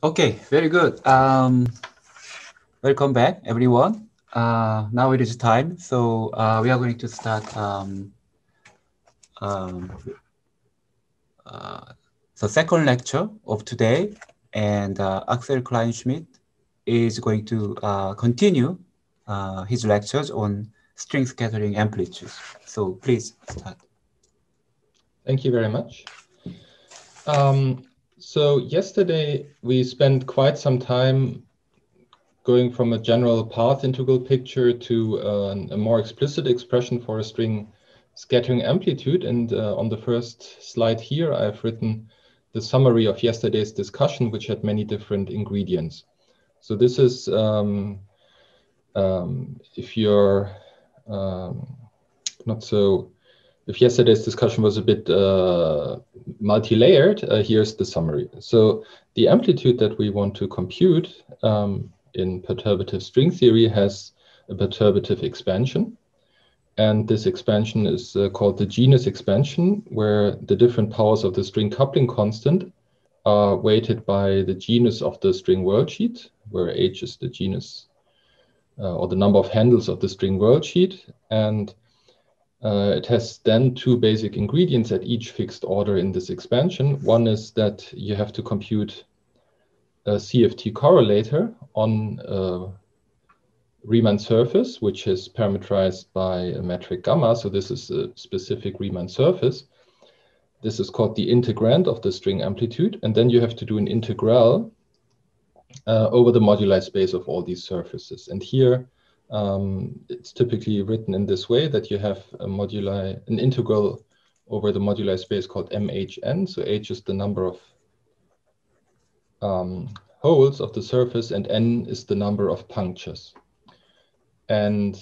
Okay, very good. Um, welcome back, everyone. Uh, now it is time, so uh, we are going to start um, um, uh, the second lecture of today, and uh, Axel Kleinschmidt is going to uh, continue uh, his lectures on string scattering amplitudes. So please start. Thank you very much. Um, so yesterday we spent quite some time going from a general path integral picture to uh, a more explicit expression for a string scattering amplitude. And uh, on the first slide here, I've written the summary of yesterday's discussion, which had many different ingredients. So this is, um, um, if you're um, not so if yesterday's discussion was a bit uh, multi-layered, uh, here's the summary. So the amplitude that we want to compute um, in perturbative string theory has a perturbative expansion. And this expansion is uh, called the genus expansion, where the different powers of the string coupling constant are weighted by the genus of the string worldsheet, where h is the genus uh, or the number of handles of the string worldsheet. And uh, it has then two basic ingredients at each fixed order in this expansion. One is that you have to compute a CFT correlator on a Riemann surface, which is parameterized by a metric gamma. So this is a specific Riemann surface. This is called the integrand of the string amplitude. And then you have to do an integral uh, over the moduli space of all these surfaces. And here um, it's typically written in this way that you have a moduli, an integral over the moduli space called MHN. So H is the number of um, holes of the surface and N is the number of punctures. And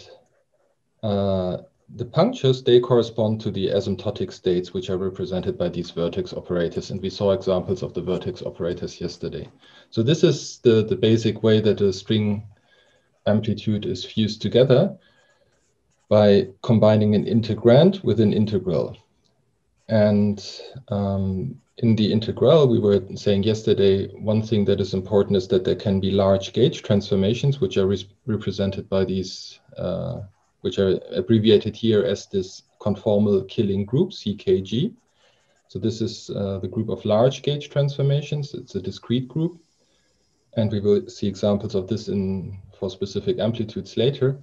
uh, the punctures, they correspond to the asymptotic states, which are represented by these vertex operators. And we saw examples of the vertex operators yesterday. So this is the, the basic way that a string amplitude is fused together by combining an integrand with an integral. And um, in the integral, we were saying yesterday, one thing that is important is that there can be large gauge transformations, which are re represented by these, uh, which are abbreviated here as this conformal killing group, CKG. So this is uh, the group of large gauge transformations. It's a discrete group. And we will see examples of this in for specific amplitudes later.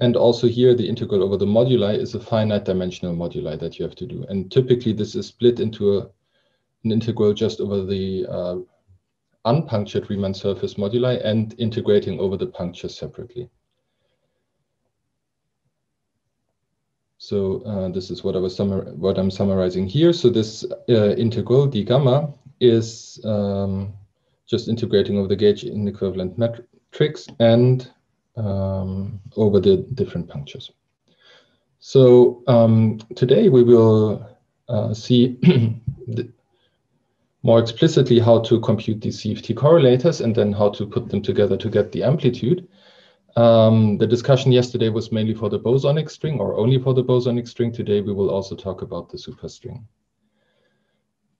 And also here, the integral over the moduli is a finite dimensional moduli that you have to do. And typically this is split into a, an integral just over the uh, unpunctured Riemann surface moduli and integrating over the punctures separately. So uh, this is what I was what I'm summarizing here. So this uh, integral d gamma is um, just integrating over the gauge in equivalent matrix and um, over the different punctures. So um, today we will uh, see more explicitly how to compute these CFT correlators and then how to put them together to get the amplitude. Um, the discussion yesterday was mainly for the bosonic string or only for the bosonic string. Today we will also talk about the superstring.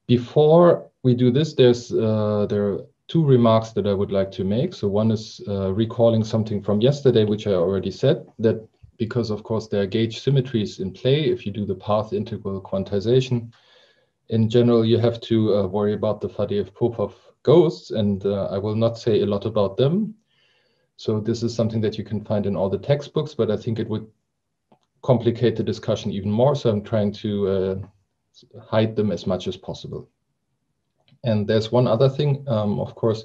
Before we do this, there's uh, there two remarks that I would like to make. So one is uh, recalling something from yesterday, which I already said, that because of course there are gauge symmetries in play, if you do the path integral quantization, in general, you have to uh, worry about the Faddeev-Popov ghosts, and uh, I will not say a lot about them. So this is something that you can find in all the textbooks, but I think it would complicate the discussion even more. So I'm trying to uh, hide them as much as possible. And there's one other thing, um, of course,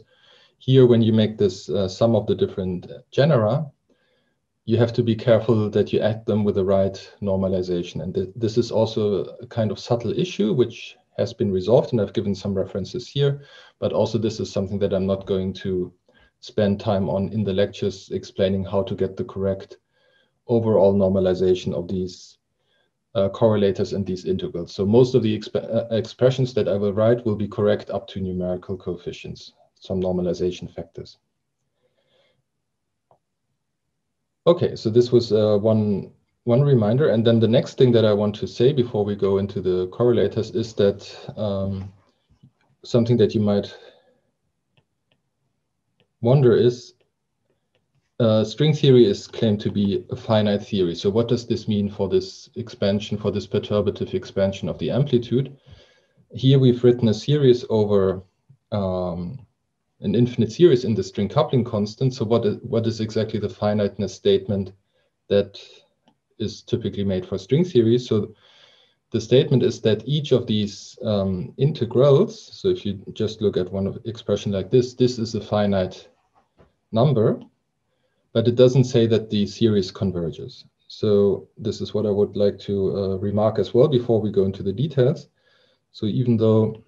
here when you make this uh, sum of the different genera, you have to be careful that you add them with the right normalization. And th this is also a kind of subtle issue which has been resolved, and I've given some references here, but also this is something that I'm not going to spend time on in the lectures explaining how to get the correct overall normalization of these uh, correlators and these integrals. So most of the exp uh, expressions that I will write will be correct up to numerical coefficients, some normalization factors. Okay, so this was uh, one, one reminder. And then the next thing that I want to say before we go into the correlators is that um, something that you might wonder is uh, string theory is claimed to be a finite theory. So what does this mean for this expansion, for this perturbative expansion of the amplitude? Here we've written a series over um, an infinite series in the string coupling constant. So what is, what is exactly the finiteness statement that is typically made for string theory? So the statement is that each of these um, integrals, so if you just look at one expression like this, this is a finite number, but it doesn't say that the series converges. So this is what I would like to uh, remark as well before we go into the details. So even though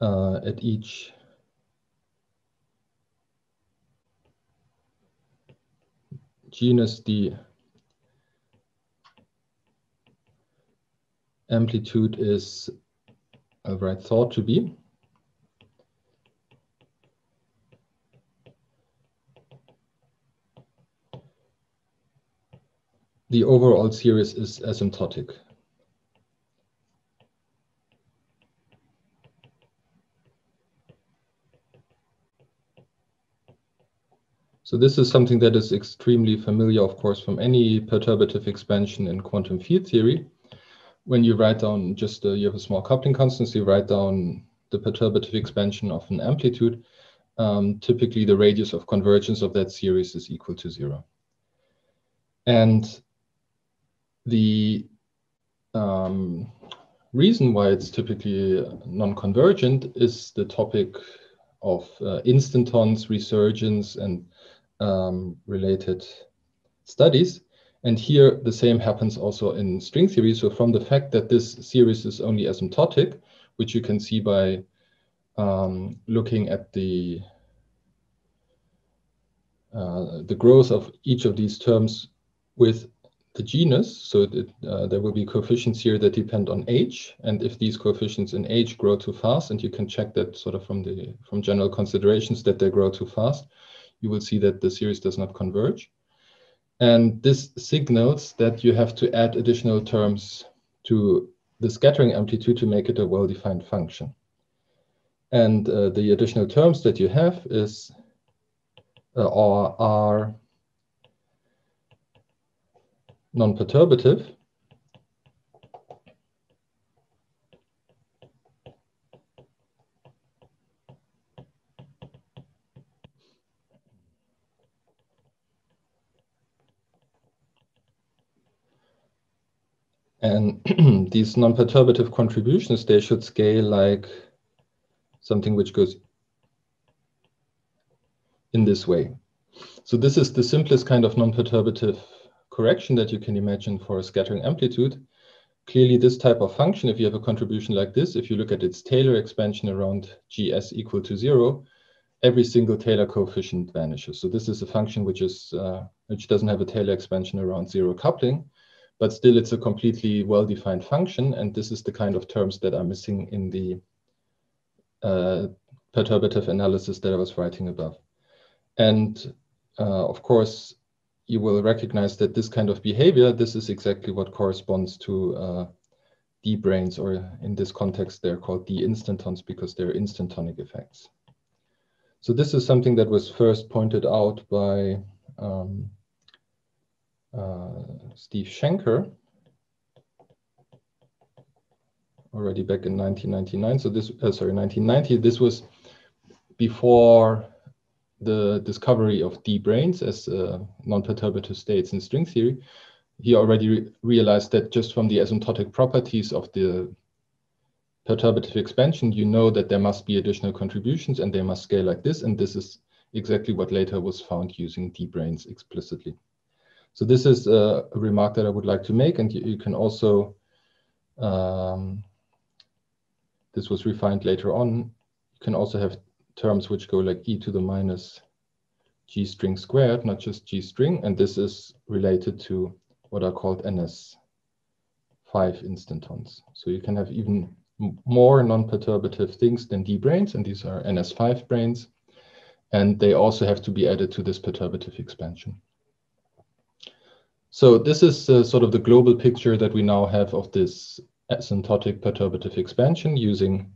uh, at each genus the amplitude is uh, right thought to be. The overall series is asymptotic. So this is something that is extremely familiar, of course, from any perturbative expansion in quantum field theory. When you write down just, uh, you have a small coupling constant, you write down the perturbative expansion of an amplitude. Um, typically, the radius of convergence of that series is equal to zero. And the um, reason why it's typically non-convergent is the topic of uh, instantons, resurgence, and um, related studies. And here the same happens also in string theory. So from the fact that this series is only asymptotic, which you can see by um, looking at the uh, the growth of each of these terms with the genus. So uh, there will be coefficients here that depend on age. And if these coefficients in age grow too fast, and you can check that sort of from the from general considerations that they grow too fast, you will see that the series does not converge. And this signals that you have to add additional terms to the scattering amplitude to make it a well-defined function. And uh, the additional terms that you have is uh, or are non-perturbative And these non-perturbative contributions, they should scale like something which goes in this way. So this is the simplest kind of non-perturbative correction that you can imagine for a scattering amplitude. Clearly, this type of function, if you have a contribution like this, if you look at its Taylor expansion around gs equal to zero, every single Taylor coefficient vanishes. So this is a function which is uh, which doesn't have a Taylor expansion around zero coupling but still it's a completely well-defined function. And this is the kind of terms that are missing in the uh, perturbative analysis that I was writing above. And uh, of course, you will recognize that this kind of behavior, this is exactly what corresponds to uh, d-branes, or in this context, they're called d-instantons because they're instantonic effects. So this is something that was first pointed out by um, uh, Steve Shenker already back in 1999. So this, uh, sorry, 1990. This was before the discovery of d-branes as uh, non-perturbative states in string theory. He already re realized that just from the asymptotic properties of the perturbative expansion, you know that there must be additional contributions and they must scale like this. And this is exactly what later was found using d-branes explicitly. So this is a, remark that I would like to make, and you, you can also, um, this was refined later on, you can also have terms which go like e to the minus g string squared, not just g string, and this is related to what are called ns5 instantons. So you can have even more non-perturbative things than d-branes, and these are ns5 branes, and they also have to be added to this perturbative expansion. So this is uh, sort of the global picture that we now have of this asymptotic perturbative expansion using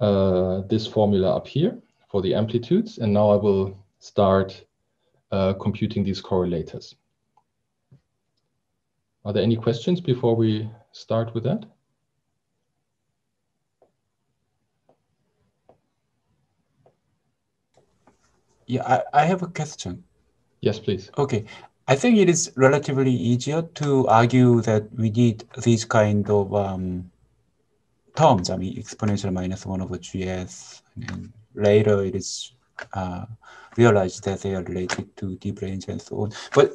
uh, this formula up here for the amplitudes. And now I will start uh, computing these correlators. Are there any questions before we start with that? Yeah, I, I have a question. Yes, please. Okay. I think it is relatively easier to argue that we need these kind of um, terms. I mean, exponential minus 1 over gs. And later it is uh, realized that they are related to d-branes and so on. But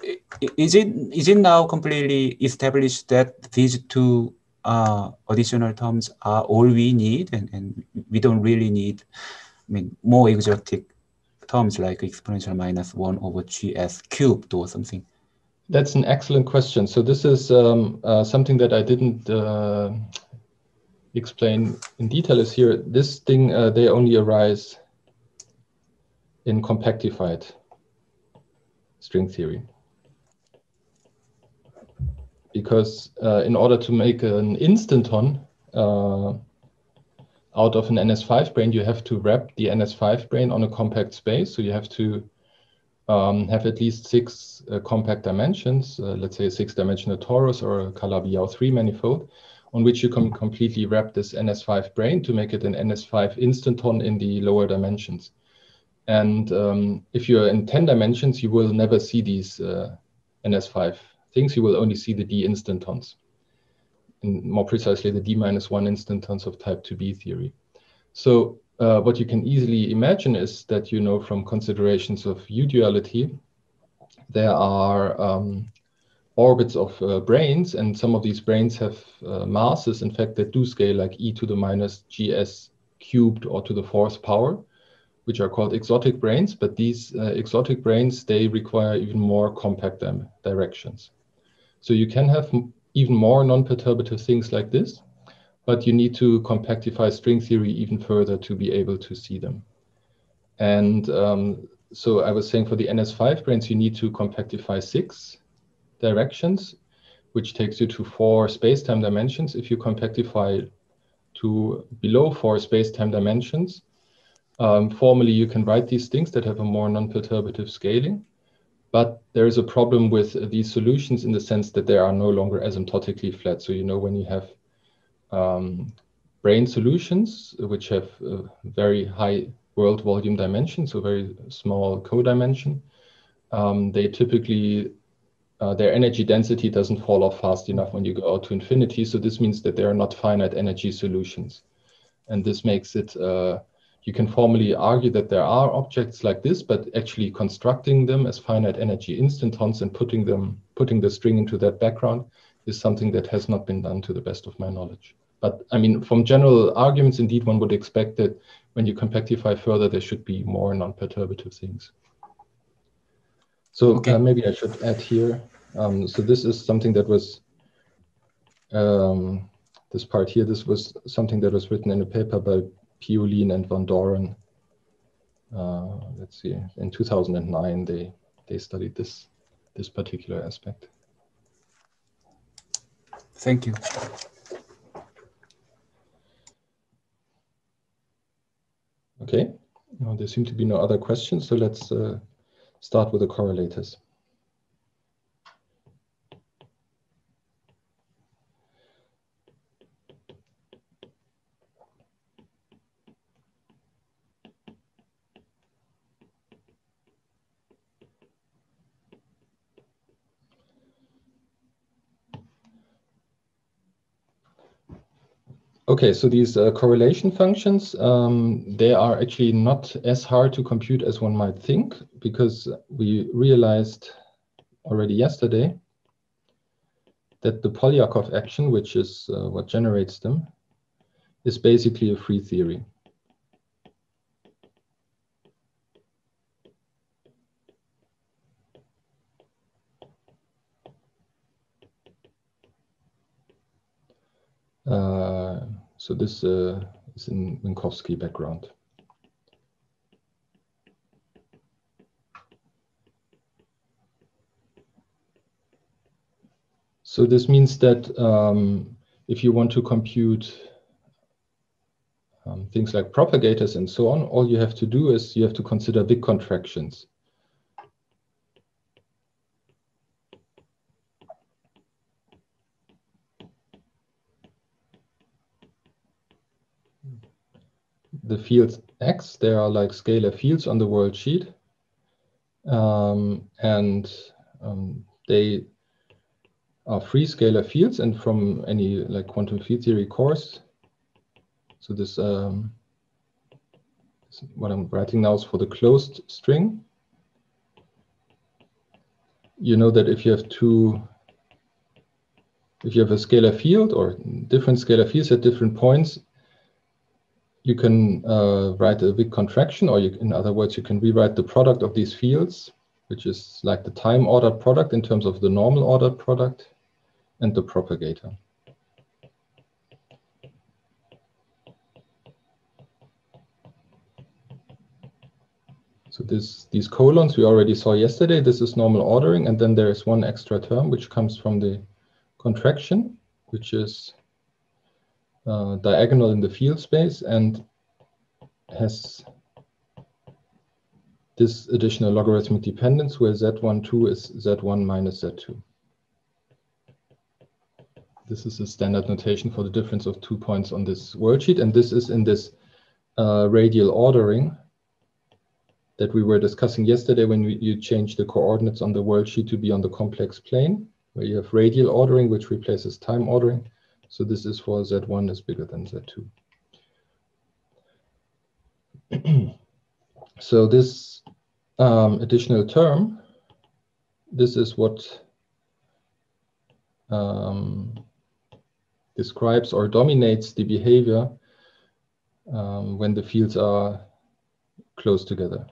is it is it now completely established that these two uh, additional terms are all we need and, and we don't really need I mean, more exotic terms like exponential minus 1 over gs cubed or something? That's an excellent question. So this is um, uh, something that I didn't uh, explain in detail is here. This thing, uh, they only arise in compactified string theory. Because uh, in order to make an instanton, uh, out of an NS5 brane, you have to wrap the NS5 brane on a compact space. So you have to um, have at least six uh, compact dimensions, uh, let's say a six dimensional torus or a Calabi-Yau 3 manifold, on which you can completely wrap this NS5 brane to make it an NS5 instanton in the lower dimensions. And um, if you're in 10 dimensions, you will never see these uh, NS5 things. You will only see the D instantons and more precisely the d minus one instantons of type 2b theory. So uh, what you can easily imagine is that you know from considerations of U-duality, there are um, orbits of uh, branes, and some of these branes have uh, masses, in fact, that do scale like e to the minus gs cubed or to the fourth power, which are called exotic branes. But these uh, exotic branes, they require even more compact directions. So you can have even more non-perturbative things like this, but you need to compactify string theory even further to be able to see them. And um, so I was saying for the NS5 branes, you need to compactify six directions, which takes you to four space-time dimensions. If you compactify to below four space-time dimensions, um, formally you can write these things that have a more non-perturbative scaling. But there is a problem with these solutions in the sense that they are no longer asymptotically flat. So, you know, when you have um, brane solutions, which have very high world volume dimension, so very small co-dimension, um, they typically, uh, their energy density doesn't fall off fast enough when you go out to infinity. So this means that they are not finite energy solutions. And this makes it uh, you can formally argue that there are objects like this, but actually constructing them as finite energy instantons and putting them, putting the string into that background is something that has not been done to the best of my knowledge. But I mean, from general arguments, indeed, one would expect that when you compactify further, there should be more non-perturbative things. So okay. uh, maybe I should add here. Um, so this is something that was, um, this part here, this was something that was written in a paper by Pioline and Vandoren. Uh, let's see, in 2009, they, they studied this, this particular aspect. Thank you. Okay, now there seem to be no other questions, so let's uh, start with the correlators. Okay, so these uh, correlation functions, um, they are actually not as hard to compute as one might think because we realized already yesterday that the Polyakov action, which is uh, what generates them, is basically a free theory. Uh, so this uh, is in Minkowski background. So this means that um, if you want to compute um, things like propagators and so on, all you have to do is you have to consider Wick contractions. The fields X, there are like scalar fields on the world sheet. Um, and um, they are free scalar fields and from any like quantum field theory course. So this, um, this what I'm writing now is for the closed string. You know that if you have two, if you have a scalar field or different scalar fields at different points, you can uh, write a Wick contraction, or you, in other words, you can rewrite the product of these fields, which is like the time ordered product in terms of the normal ordered product and the propagator. So this, these colons we already saw yesterday, this is normal ordering, and then there is one extra term which comes from the contraction, which is uh, diagonal in the field space and has this additional logarithmic dependence where z12 is z1 minus z2. This is a standard notation for the difference of two points on this worldsheet, and this is in this uh, radial ordering that we were discussing yesterday when we, you change the coordinates on the worldsheet to be on the complex plane, where you have radial ordering, which replaces time ordering. So this is for Z1 is bigger than Z2. so this um, additional term, this is what um, describes or dominates the behavior um, when the fields are close together.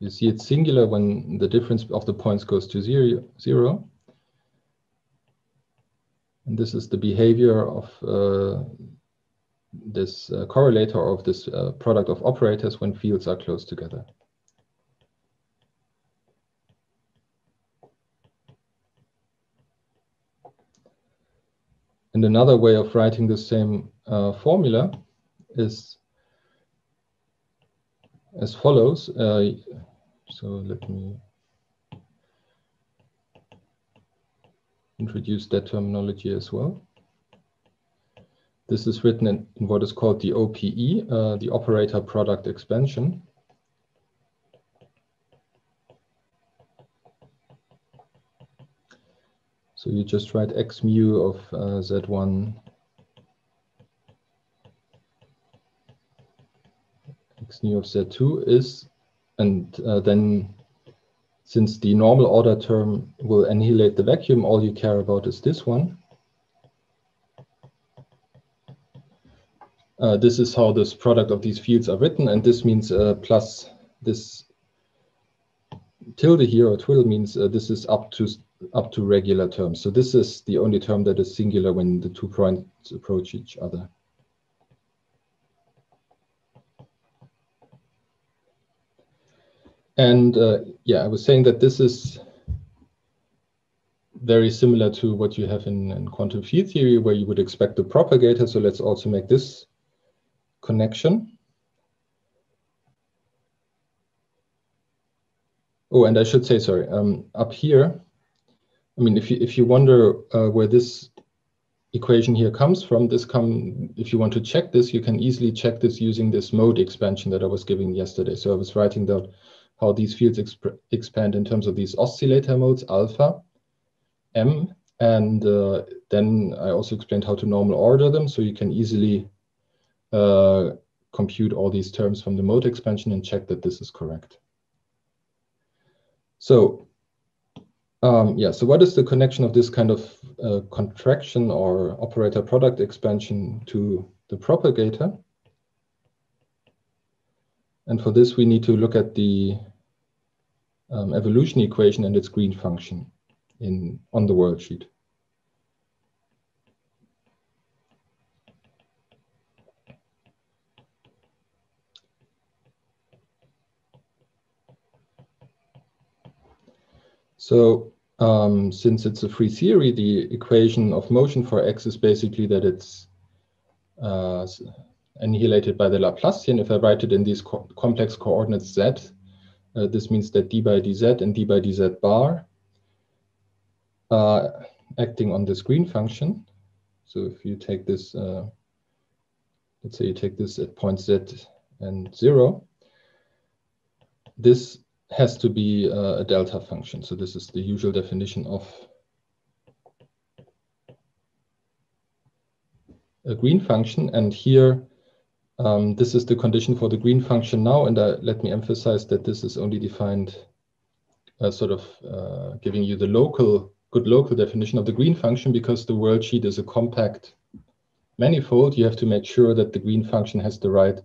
You see it's singular when the difference of the points goes to zero. zero. And this is the behavior of uh, this uh, correlator of this uh, product of operators when fields are close together. And another way of writing the same uh, formula is as follows. Uh, so let me introduce that terminology as well. This is written in, in what is called the OPE, uh, the operator product expansion. So you just write x mu of uh, z1 x mu of z2 is, and uh, then since the normal order term will annihilate the vacuum, all you care about is this one. Uh, this is how this product of these fields are written, and this means uh, plus this tilde here or twiddle means uh, this is up to up to regular terms. So this is the only term that is singular when the two points approach each other. And uh, yeah, I was saying that this is very similar to what you have in, in, quantum field theory, where you would expect the propagator. So let's also make this connection. Oh, and I should say, sorry, um, up here, I mean, if you if you wonder uh, where this equation here comes from, this come if you want to check this, you can easily check this using this mode expansion that I was giving yesterday. So I was writing down how these fields exp expand in terms of these oscillator modes, alpha, m, and uh, then I also explained how to normal order them, so you can easily uh, compute all these terms from the mode expansion and check that this is correct. So um, yeah, so what is the connection of this kind of uh, contraction or operator product expansion to the propagator? And for this, we need to look at the um, evolution equation and its green function in on the worldsheet. So um, since it's a free theory, the equation of motion for x is basically that it's uh, annihilated by the Laplacian. If I write it in these co complex coordinates z, uh, this means that d by dz and d by dz bar are acting on this green function. So if you take this, uh, let's say you take this at point z and 0, this has to be uh, a delta function. So this is the usual definition of a green function. And here, um, this is the condition for the green function now. And uh, let me emphasize that this is only defined uh, sort of uh, giving you the local, good local definition of the green function because the worldsheet is a compact manifold. You have to make sure that the green function has the right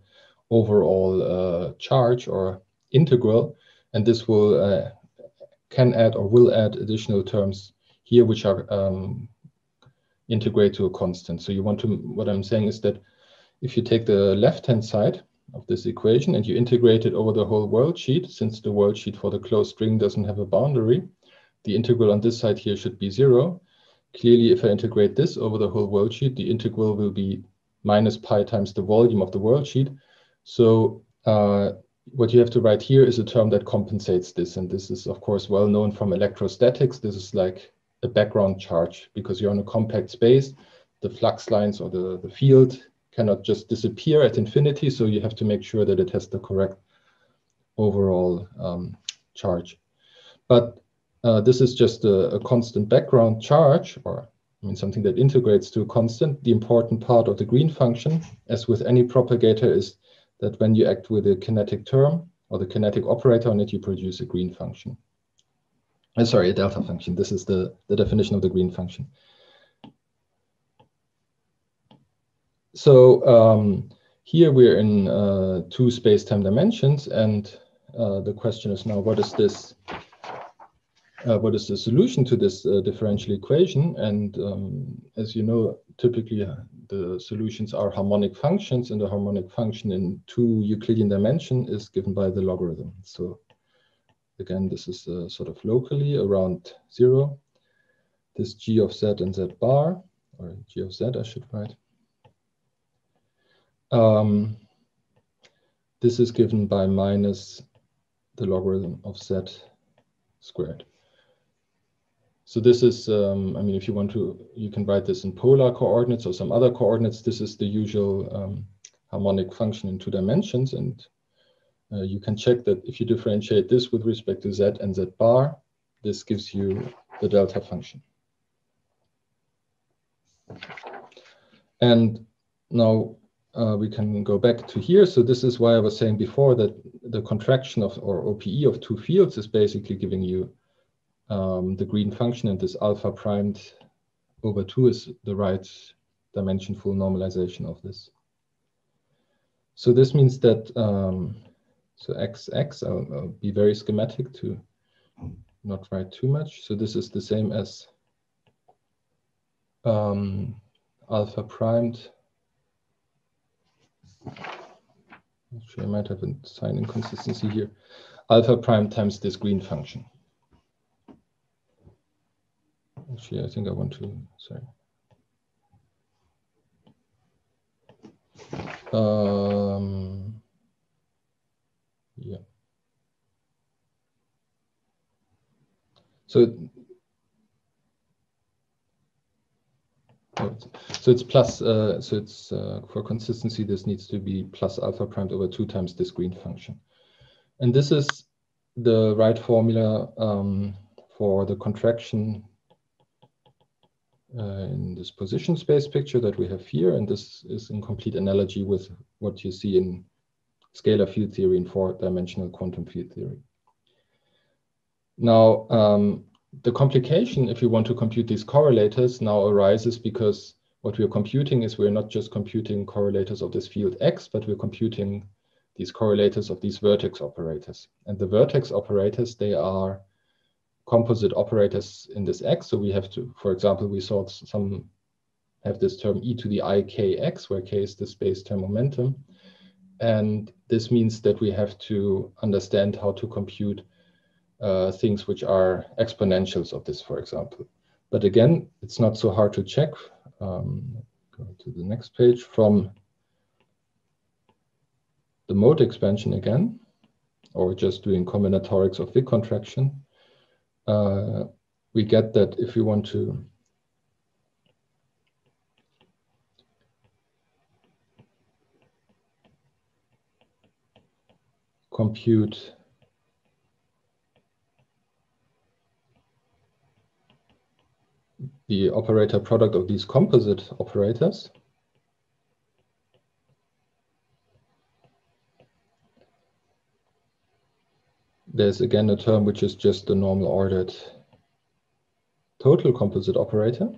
overall uh, charge or integral and this will uh, can add or will add additional terms here which are um, integrate to a constant. So you want to, what I'm saying is that if you take the left-hand side of this equation and you integrate it over the whole world sheet, since the world sheet for the closed string doesn't have a boundary, the integral on this side here should be zero. Clearly, if I integrate this over the whole world sheet, the integral will be minus pi times the volume of the world sheet. So uh, what you have to write here is a term that compensates this. And this is, of course, well known from electrostatics. This is like a background charge because you're in a compact space. The flux lines or the, the field cannot just disappear at infinity. So you have to make sure that it has the correct overall um, charge. But uh, this is just a, a constant background charge or I mean, something that integrates to a constant. The important part of the green function, as with any propagator, is that when you act with a kinetic term or the kinetic operator on it, you produce a green function. Uh, sorry, a delta function. This is the, the definition of the green function. So um, here we're in uh, two space-time dimensions, and uh, the question is now, what is this? Uh, what is the solution to this uh, differential equation? And um, as you know, typically uh, the solutions are harmonic functions and the harmonic function in two Euclidean dimension is given by the logarithm. So again, this is uh, sort of locally around zero. This g of z and z bar, or g of z I should write. Um, this is given by minus the logarithm of z squared. So this is, um, I mean, if you want to, you can write this in polar coordinates or some other coordinates. This is the usual um, harmonic function in two dimensions. And uh, you can check that if you differentiate this with respect to z and z bar, this gives you the delta function. And now uh, we can go back to here. So this is why I was saying before that the contraction of or OPE of two fields is basically giving you um, the green function and this alpha primed over 2 is the right dimensionful normalization of this. So this means that, um, so xx, I'll, I'll be very schematic to not write too much. So this is the same as um, alpha primed. Actually, I might have a sign inconsistency here. Alpha prime times this green function. Actually, I think I want to, sorry. Um, yeah. So, so it's plus, uh, so it's uh, for consistency, this needs to be plus alpha primed over two times this green function. And this is the right formula um, for the contraction uh, in this position space picture that we have here. And this is in complete analogy with what you see in scalar field theory and four-dimensional quantum field theory. Now, um, the complication, if you want to compute these correlators, now arises because what we're computing is we're not just computing correlators of this field X, but we're computing these correlators of these vertex operators. And the vertex operators, they are composite operators in this x. So we have to, for example, we saw some have this term e to the i k x, where k is the space-time momentum. And this means that we have to understand how to compute uh, things which are exponentials of this, for example. But again, it's not so hard to check. Um, go to the next page from the mode expansion again, or just doing combinatorics of Wick contraction. Uh, we get that if you want to compute the operator product of these composite operators. There's again a term which is just the normal ordered total composite operator.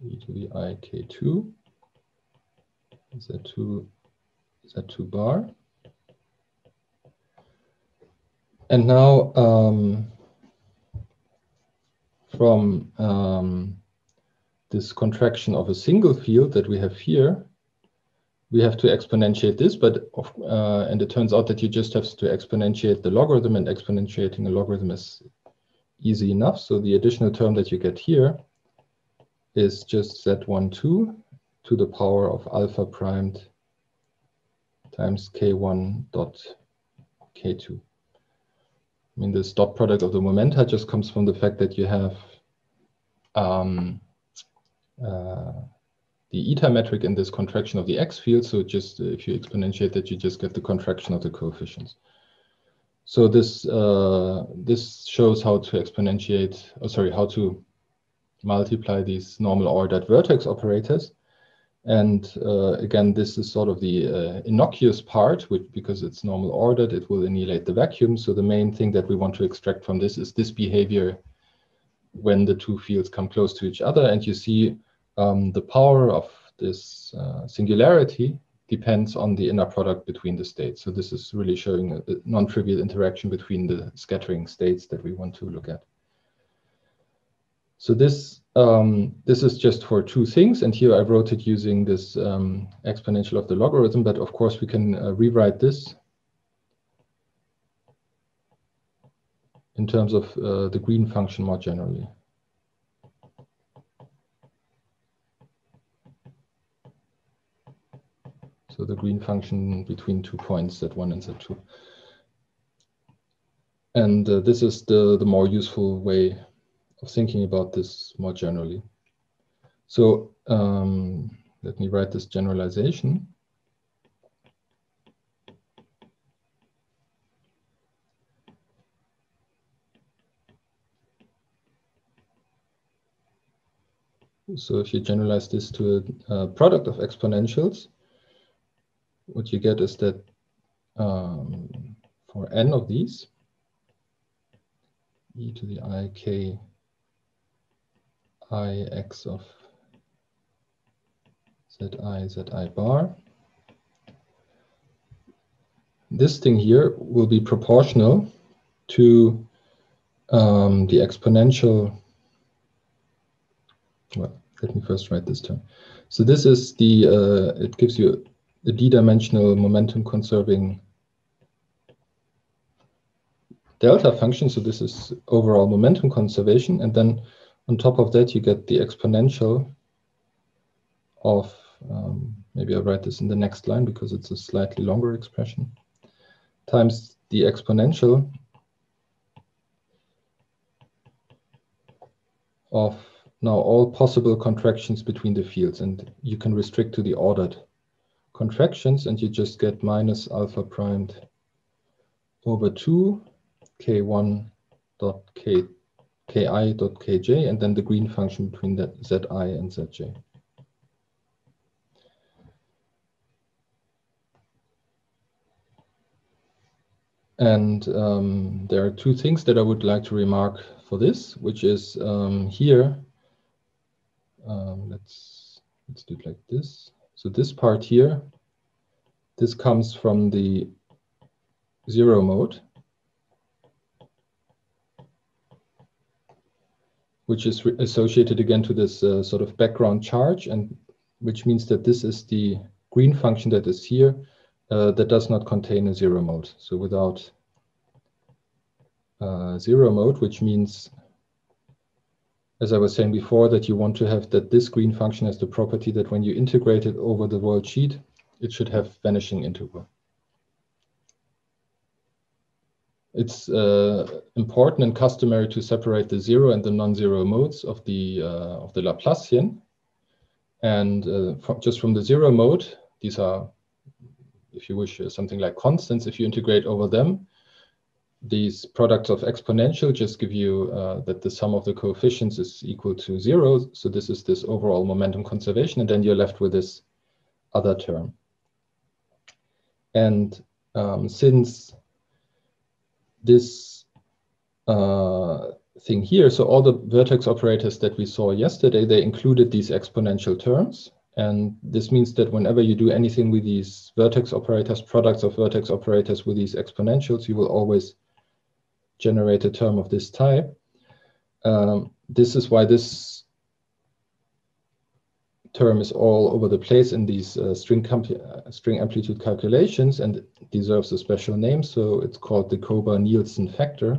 e to the i k2 z2 z2 bar and now um, from um, this contraction of a single field that we have here, we have to exponentiate this, but uh, and it turns out that you just have to exponentiate the logarithm and exponentiating a logarithm is easy enough. So the additional term that you get here is just z12 to the power of alpha primed times k1 dot k2. I mean, this dot product of the momenta just comes from the fact that you have um, uh, the eta metric in this contraction of the x field. So just uh, if you exponentiate that, you just get the contraction of the coefficients. So this uh, this shows how to exponentiate, oh, sorry, how to multiply these normal ordered vertex operators. And uh, again, this is sort of the uh, innocuous part, which, because it's normal ordered, it will annihilate the vacuum. So the main thing that we want to extract from this is this behavior when the two fields come close to each other. And you see um, the power of this uh, singularity depends on the inner product between the states. So this is really showing a, a non-trivial interaction between the scattering states that we want to look at. So this um, this is just for two things, and here I wrote it using this um, exponential of the logarithm, but of course we can uh, rewrite this in terms of uh, the green function more generally. So the green function between two points, Z1 and Z2. And uh, this is the, the more useful way of thinking about this more generally. So um, let me write this generalization. So if you generalize this to a, a product of exponentials, what you get is that um, for n of these, e to the i k i x of zi zi bar. This thing here will be proportional to um, the exponential. Well, let me first write this term. So this is the, uh, it gives you the d-dimensional momentum conserving delta function. So this is overall momentum conservation. And then on top of that, you get the exponential of, um, maybe I'll write this in the next line because it's a slightly longer expression, times the exponential of now all possible contractions between the fields. And you can restrict to the ordered contractions and you just get minus alpha primed over 2 k1 dot k ki dot kj, and then the green function between that zi and zj. And um, there are two things that I would like to remark for this, which is um, here, um, let's, let's do it like this. So this part here, this comes from the zero mode. Which is associated again to this uh, sort of background charge, and which means that this is the green function that is here, uh, that does not contain a zero mode. So without uh, zero mode, which means, as I was saying before, that you want to have that this green function has the property that when you integrate it over the world sheet, it should have vanishing integral. It's uh, important and customary to separate the zero and the non-zero modes of the uh, of the Laplacian. And uh, from, just from the zero mode, these are, if you wish, uh, something like constants. If you integrate over them, these products of exponential just give you uh, that the sum of the coefficients is equal to zero. So this is this overall momentum conservation, and then you're left with this other term. And um, since this uh, thing here, so all the vertex operators that we saw yesterday, they included these exponential terms. And this means that whenever you do anything with these vertex operators, products of vertex operators with these exponentials, you will always generate a term of this type. Um, this is why this term is all over the place in these uh, string, uh, string amplitude calculations and deserves a special name. So it's called the Koba-Nielsen factor.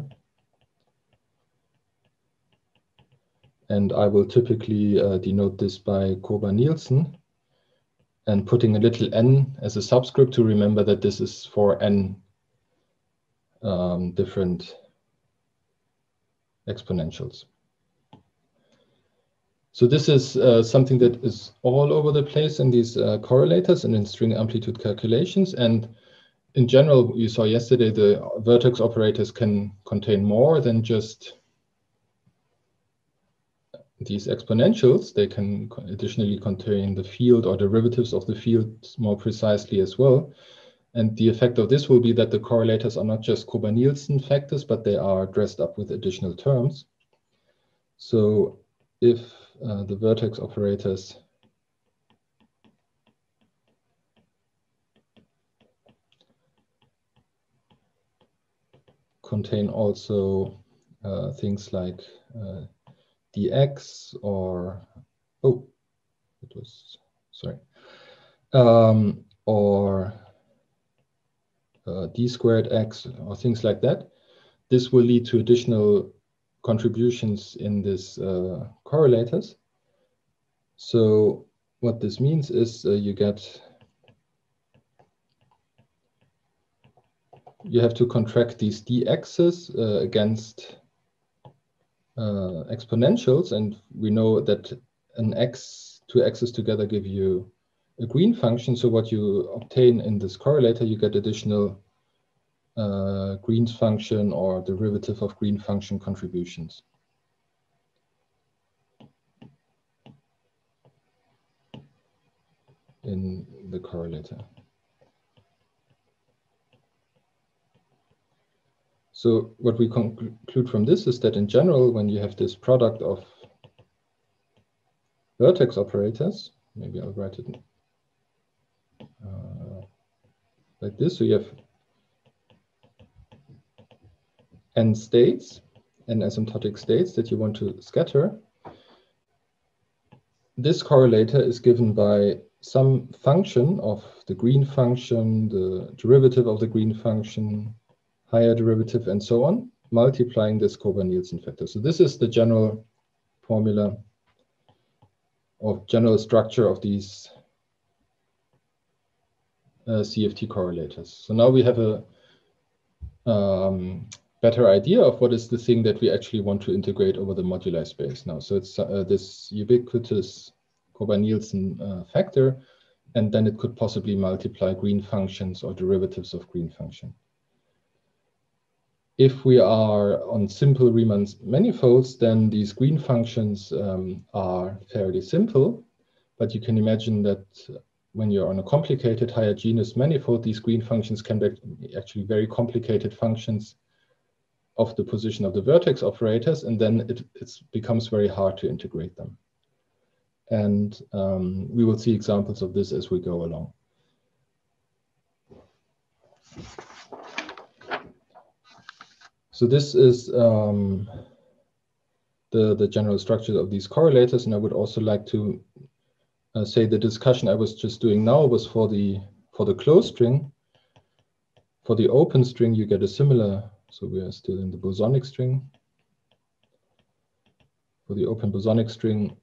And I will typically uh, denote this by Koba-Nielsen and putting a little n as a subscript to remember that this is for n um, different exponentials. So this is uh, something that is all over the place in these uh, correlators and in string amplitude calculations. And in general, you saw yesterday, the vertex operators can contain more than just these exponentials. They can additionally contain the field or derivatives of the field more precisely as well. And the effect of this will be that the correlators are not just Koba-Nielsen factors, but they are dressed up with additional terms. So if uh, the vertex operators. Contain also uh, things like uh, dx or oh it was sorry um, or uh, d squared x or things like that. This will lead to additional contributions in this uh, correlators. So what this means is uh, you get, you have to contract these dx's uh, against uh, exponentials. And we know that an x, two x's together give you a green function. So what you obtain in this correlator, you get additional uh, Green's function or derivative of green function contributions. in the correlator. So what we conclude from this is that in general, when you have this product of vertex operators, maybe I'll write it uh, like this. So you have n states, n asymptotic states that you want to scatter. This correlator is given by some function of the green function, the derivative of the green function, higher derivative, and so on, multiplying this Koba-Nielsen factor. So this is the general formula or general structure of these uh, CFT correlators. So now we have a um, better idea of what is the thing that we actually want to integrate over the moduli space now. So it's uh, this ubiquitous Koba-Nielsen uh, factor, and then it could possibly multiply green functions or derivatives of green function. If we are on simple Riemann manifolds, then these green functions um, are fairly simple, but you can imagine that when you're on a complicated higher genus manifold, these green functions can be actually very complicated functions of the position of the vertex operators, and then it becomes very hard to integrate them. And um, we will see examples of this as we go along. So this is um, the, the general structure of these correlators. And I would also like to uh, say the discussion I was just doing now was for the, for the closed string. for the open string, you get a similar, so we are still in the bosonic string. For the open bosonic string,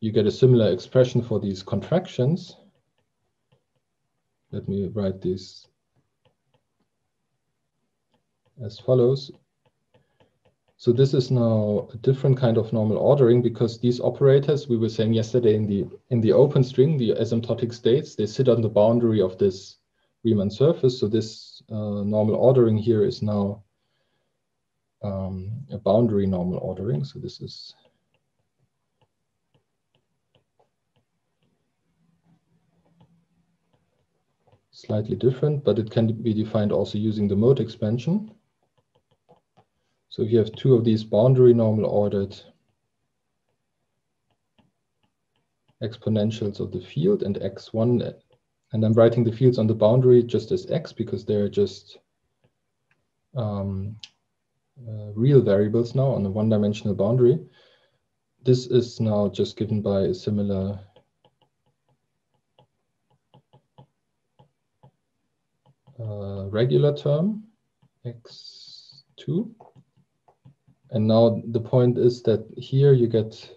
you get a similar expression for these contractions. Let me write this as follows. So this is now a different kind of normal ordering because these operators we were saying yesterday in the in the open string, the asymptotic states, they sit on the boundary of this Riemann surface. So this uh, normal ordering here is now um, a boundary normal ordering. So this is slightly different, but it can be defined also using the mode expansion. So if you have two of these boundary normal ordered exponentials of the field and x1, and I'm writing the fields on the boundary just as x because they're just um, uh, real variables now on a one-dimensional boundary. This is now just given by a similar uh, regular term, x2. And now the point is that here you get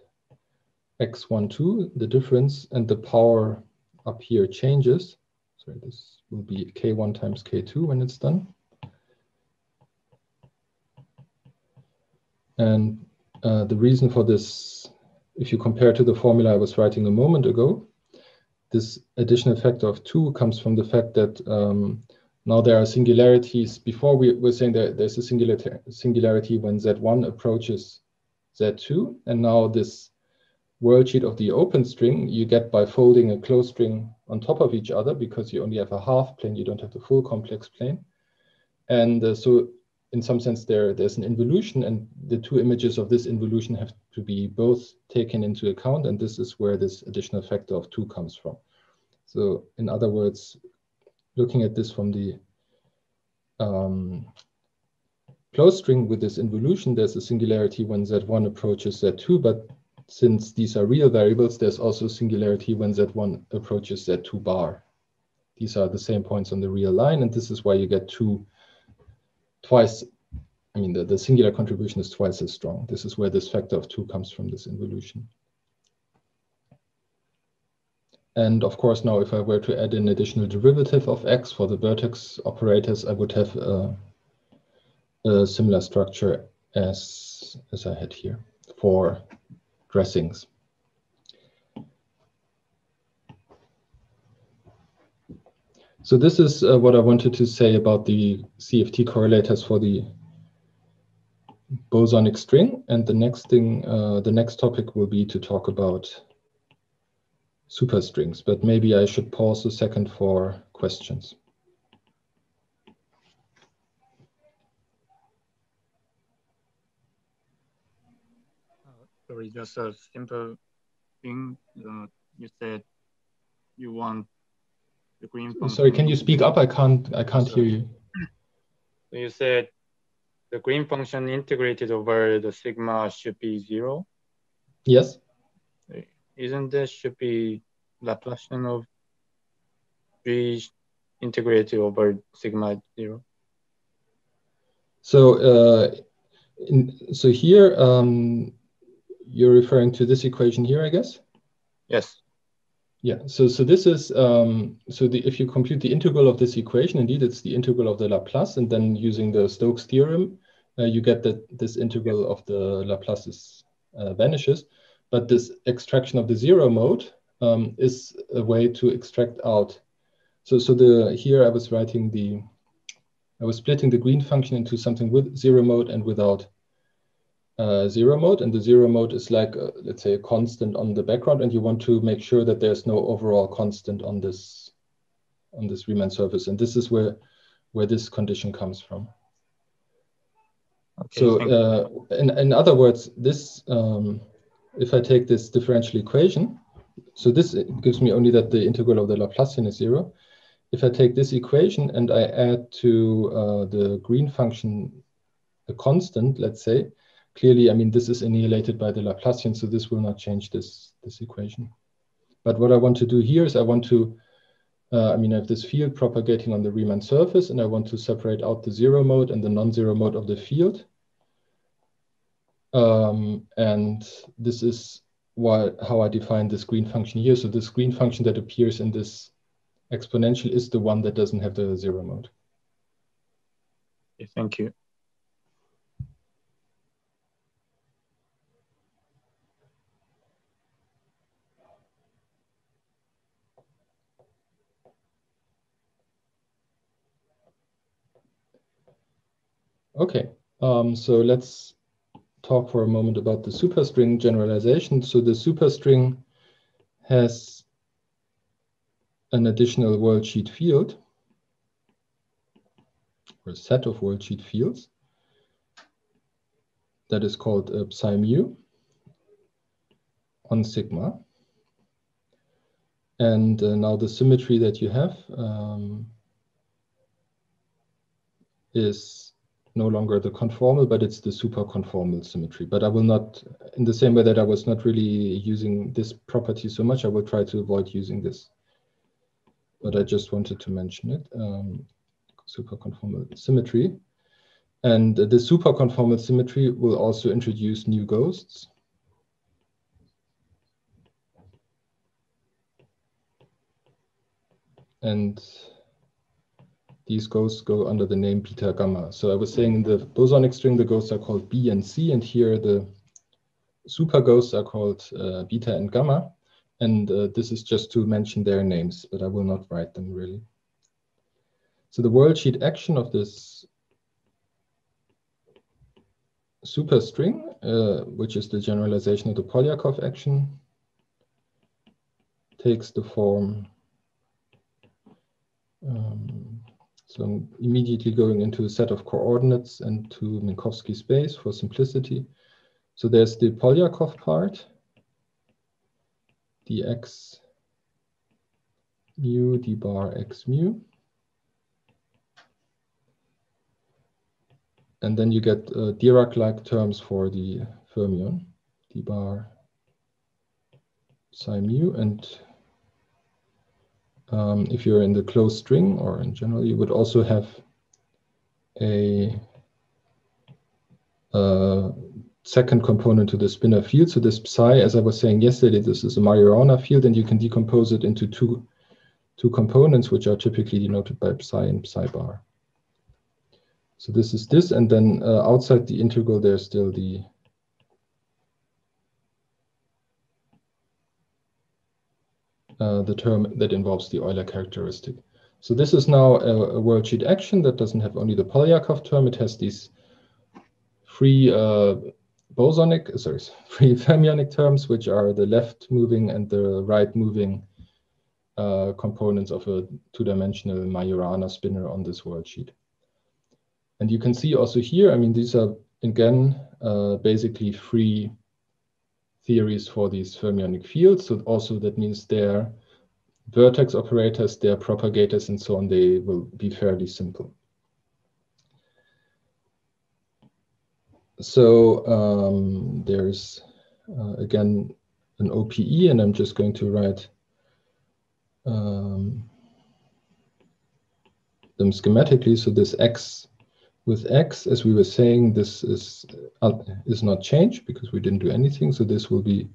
x1, 2, the difference, and the power up here changes. So this will be k1 times k2 when it's done. And uh, the reason for this, if you compare to the formula I was writing a moment ago, this additional factor of 2 comes from the fact that um, now there are singularities. Before we were saying that there's a singularity when Z1 approaches Z2. And now this worldsheet of the open string you get by folding a closed string on top of each other because you only have a half plane, you don't have the full complex plane. And uh, so in some sense there there's an involution and the two images of this involution have to be both taken into account and this is where this additional factor of two comes from. So in other words, looking at this from the um, closed string with this involution, there's a singularity when Z1 approaches Z2, but since these are real variables, there's also singularity when Z1 approaches Z2 bar. These are the same points on the real line, and this is why you get two, twice, I mean, the, the singular contribution is twice as strong. This is where this factor of two comes from, this involution. And of course, now if I were to add an additional derivative of x for the vertex operators, I would have a, a similar structure as, as I had here for dressings. So this is uh, what I wanted to say about the CFT correlators for the bosonic string. And the next thing, uh, the next topic will be to talk about superstrings, but maybe I should pause a second for questions. sorry, just a simple thing. Uh, you said you want the green function. Sorry, can you speak up? I can't. I can't hear you. You said the green function integrated over the sigma should be zero. Yes isn't this should be Laplacian of G integrated over sigma zero? So, uh, in, so here um, you're referring to this equation here, I guess. Yes. Yeah. So, so this is um, so the, if you compute the integral of this equation, indeed it's the integral of the Laplace, and then using the Stokes theorem, uh, you get that this integral of the Laplace uh, vanishes. But this extraction of the zero mode um, is a way to extract out. So, so the here I was writing the, I was splitting the green function into something with zero mode and without uh, zero mode. And the zero mode is like, a, let's say, a constant on the background, and you want to make sure that there's no overall constant on this on this Riemann surface. And this is where where this condition comes from. Okay, so uh, in, in other words, this um, if I take this differential equation, so this gives me only that the integral of the Laplacian is zero. If I take this equation and I add to uh, the green function a constant, let's say, clearly, I mean, this is annihilated by the Laplacian, so this will not change this, this equation. But what I want to do here is I want to uh, I mean, I have this field propagating on the Riemann surface, and I want to separate out the zero mode and the non-zero mode of the field. Um, and this is why, how I define this green function here. So this green function that appears in this exponential is the one that doesn't have the zero mode. Thank you. Okay, um, so let's talk for a moment about the superstring generalization. So the superstring has an additional worldsheet field or a set of worldsheet fields that is called uh, psi mu on sigma. And uh, now the symmetry that you have um, is no longer the conformal, but it's the superconformal symmetry. But I will not, in the same way that I was not really using this property so much, I will try to avoid using this. But I just wanted to mention it, um, superconformal symmetry. And the superconformal symmetry will also introduce new ghosts. And these ghosts go under the name beta gamma. So I was saying in the bosonic string, the ghosts are called B and C, and here the super ghosts are called uh, beta and gamma. And uh, this is just to mention their names, but I will not write them really. So the worldsheet action of this superstring, uh, which is the generalization of the Polyakov action, takes the form um, so I'm immediately going into a set of coordinates and to Minkowski space for simplicity. So there's the Polyakov part, dx mu d bar x mu. And then you get uh, Dirac-like terms for the fermion, d bar psi mu and um, if you're in the closed string or in general, you would also have a, a second component to the spinor field. So this psi, as I was saying yesterday, this is a Majorana field, and you can decompose it into two, two components, which are typically denoted by psi and psi bar. So this is this, and then uh, outside the integral, there's still the Uh, the term that involves the Euler characteristic. So this is now a, a worldsheet action that doesn't have only the Polyakov term, it has these free uh, bosonic, uh, sorry, free fermionic terms, which are the left moving and the right moving uh, components of a two-dimensional Majorana spinor on this worldsheet. And you can see also here, I mean, these are, again, uh, basically free theories for these fermionic fields. So also that means their vertex operators, their propagators, and so on, they will be fairly simple. So um, there's, uh, again, an OPE, and I'm just going to write um, them schematically. So this X with x, as we were saying, this is, uh, is not changed because we didn't do anything. So this will be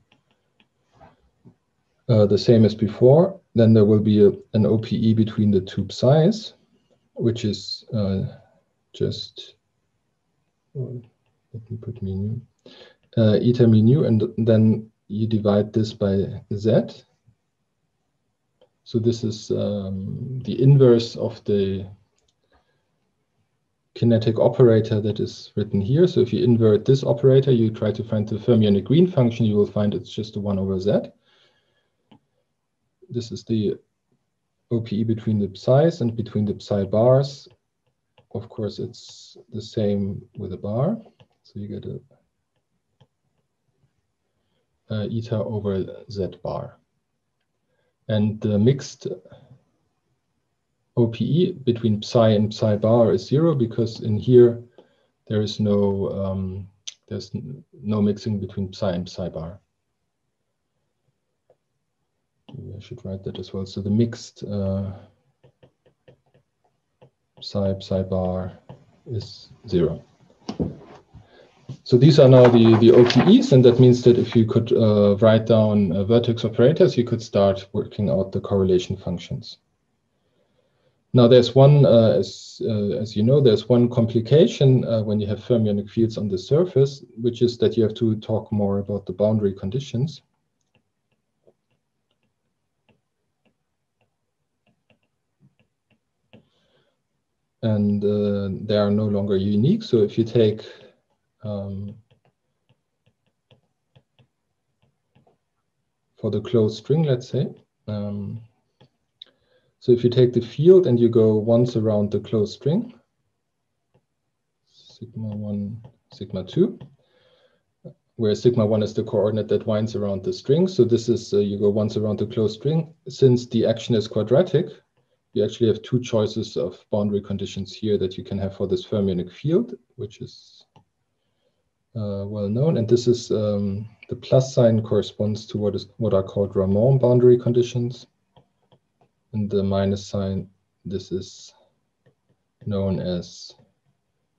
uh, the same as before. Then there will be a, an OPE between the two psi's, which is uh, just, let me put mu uh, eta mu and then you divide this by z. So this is um, the inverse of the kinetic operator that is written here. So if you invert this operator, you try to find the fermionic green function, you will find it's just a 1 over z. This is the OPE between the psi's and between the psi bars. Of course, it's the same with a bar. So you get a, a eta over z bar. And the mixed OPE between psi and psi bar is zero because in here there is no um, there's no mixing between psi and psi bar. Maybe I should write that as well. So the mixed uh, psi psi bar is zero. So these are now the, the OPEs, and that means that if you could uh, write down uh, vertex operators, you could start working out the correlation functions. Now there's one, uh, as, uh, as you know, there's one complication uh, when you have fermionic fields on the surface, which is that you have to talk more about the boundary conditions. and uh, they are no longer unique. So if you take um, for the closed string, let's say, um, so if you take the field and you go once around the closed string, sigma 1, sigma 2, where sigma 1 is the coordinate that winds around the string. So this is, uh, you go once around the closed string. Since the action is quadratic, you actually have two choices of boundary conditions here that you can have for this fermionic field, which is uh, well known. And this is um, the plus sign corresponds to what is what are called Ramond boundary conditions. And the minus sign, this is known as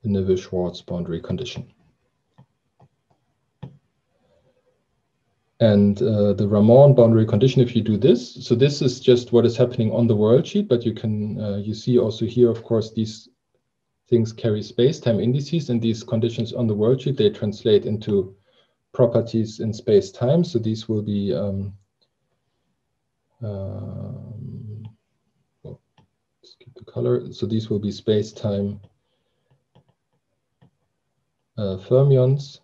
the Neveu-Schwarz boundary condition. And uh, the Ramond boundary condition, if you do this, so this is just what is happening on the world sheet, but you can, uh, you see also here, of course, these things carry space-time indices and these conditions on the world sheet, they translate into properties in space-time. So these will be, um, skip the color. So these will be space-time uh, fermions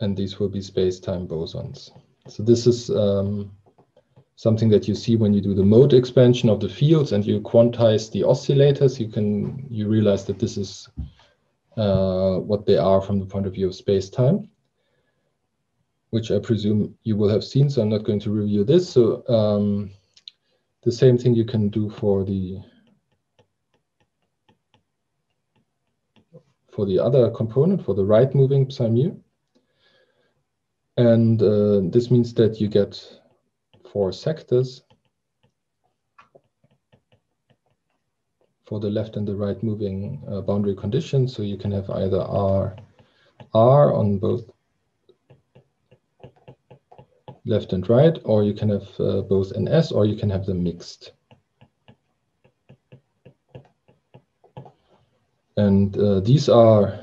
and these will be space-time bosons. So this is um, something that you see when you do the mode expansion of the fields and you quantize the oscillators. You can you realize that this is uh, what they are from the point of view of space-time, which I presume you will have seen. So I'm not going to review this. So um, the same thing you can do for the for the other component for the right moving psi mu. And uh, this means that you get four sectors for the left and the right moving uh, boundary conditions. So you can have either R, R on both left and right, or you can have uh, both NS, or you can have them mixed. And uh, these are,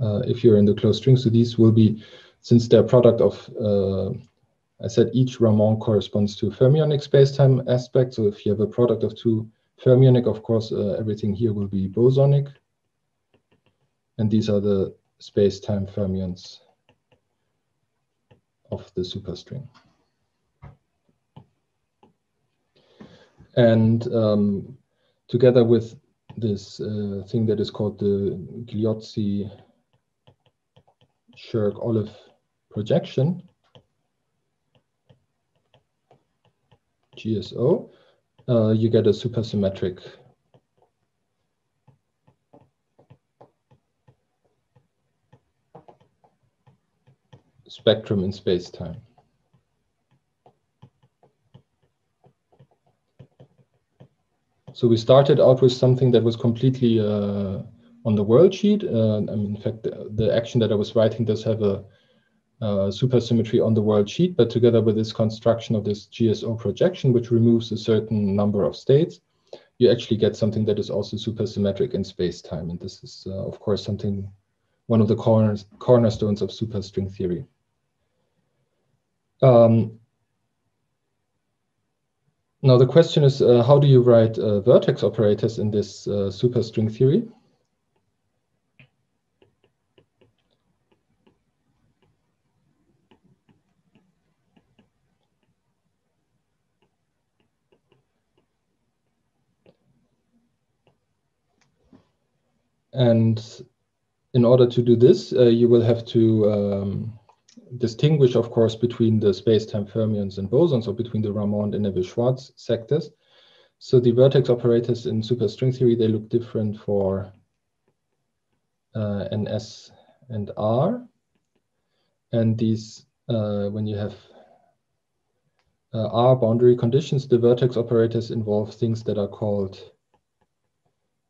uh, if you're in the closed string, so these will be since they're product of, uh, I said each Ramond corresponds to fermionic spacetime aspect. So if you have a product of two fermionic, of course, uh, everything here will be bosonic. And these are the spacetime fermions of the superstring. And um, together with this uh, thing that is called the Gliozzi Scherk Olive projection, GSO, uh, you get a supersymmetric spectrum in space-time. So we started out with something that was completely uh, on the world sheet. Uh, I mean, in fact, the, the, action that I was writing does have a supersymmetry on the world sheet, but together with this construction of this GSO projection, which removes a certain number of states, you actually get something that is also supersymmetric in space-time. And this is, uh, of course, something, one of the corners, cornerstones of superstring theory. Um, now the question is, uh, how do you write uh, vertex operators in this uh, superstring theory? And in order to do this, uh, you will have to um, distinguish, of course, between the space-time fermions and bosons, or between the Ramond and Neveu-Schwarz sectors. So the vertex operators in superstring theory, they look different for uh, NS and R. And these, uh, when you have uh, R boundary conditions, the vertex operators involve things that are called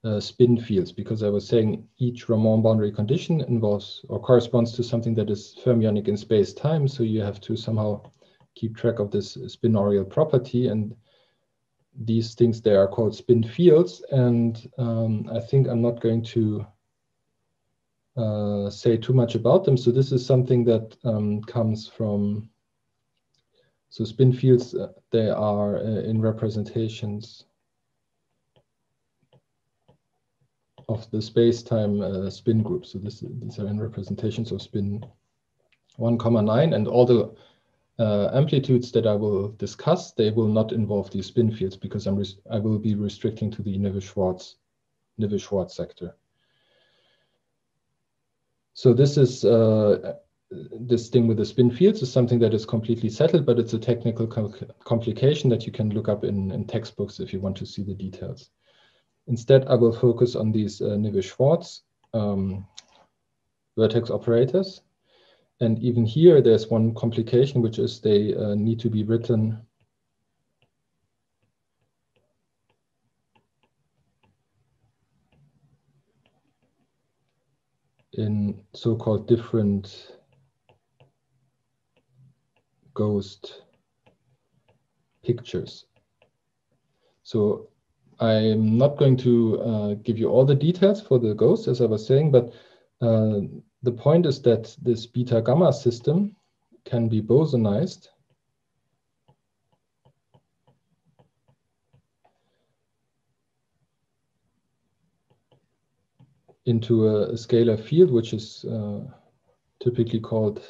uh, spin fields, because I was saying each Ramond boundary condition involves or corresponds to something that is fermionic in space-time. So you have to somehow keep track of this spinorial property. And these things, they are called spin fields. And um, I think I'm not going to uh, say too much about them. So this is something that um, comes from, so spin fields, uh, they are uh, in representations of the space-time uh, spin group. So this, these are in representations of spin 1 comma 9 and all the uh, amplitudes that I will discuss, they will not involve these spin fields because I'm I will be restricting to the Neveu-Schwarz Neveu-Schwarz sector. So this is uh, this thing with the spin fields is something that is completely settled, but it's a technical com complication that you can look up in, in textbooks if you want to see the details. Instead, I will focus on these uh, Neveu-Schwarz um, vertex operators. And even here, there's one complication, which is they uh, need to be written in so-called different ghost pictures. So I'm not going to uh, give you all the details for the ghost, as I was saying, but uh, the point is that this beta gamma system can be bosonized into a, a scalar field, which is uh, typically called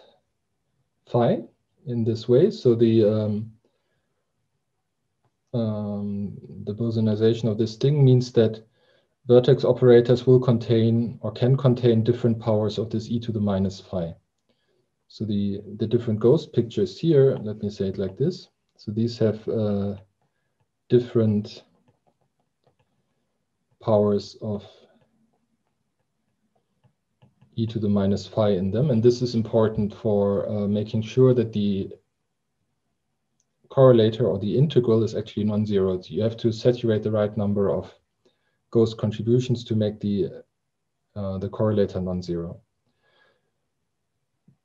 phi in this way. So the um, um, the bosonization of this thing means that vertex operators will contain or can contain different powers of this e to the minus phi. So the, the different ghost pictures here, let me say it like this. So these have uh, different powers of e to the minus phi in them. And this is important for uh, making sure that the correlator or the integral is actually non-zero. You have to saturate the right number of ghost contributions to make the uh, the correlator non-zero.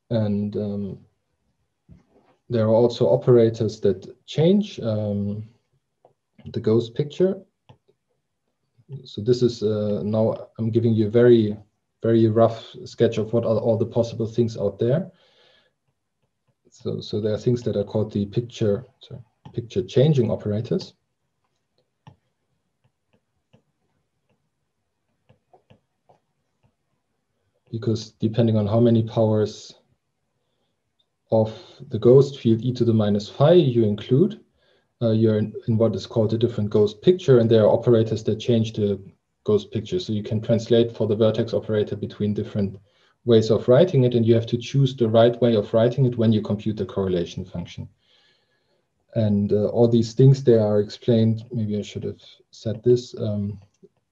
And um, there are also operators that change um, the ghost picture. So this is uh, now I'm giving you a very very rough sketch of what are all the possible things out there. So, so there are things that are called the picture, sorry, picture changing operators. Because depending on how many powers of the ghost field e to the minus phi you include, uh, you're in, in, what is called a different ghost picture, and there are operators that change the ghost picture. So you can translate for the vertex operator between different ways of writing it, and you have to choose the right way of writing it when you compute the correlation function. And uh, all these things, they are explained, maybe I should have said this, um,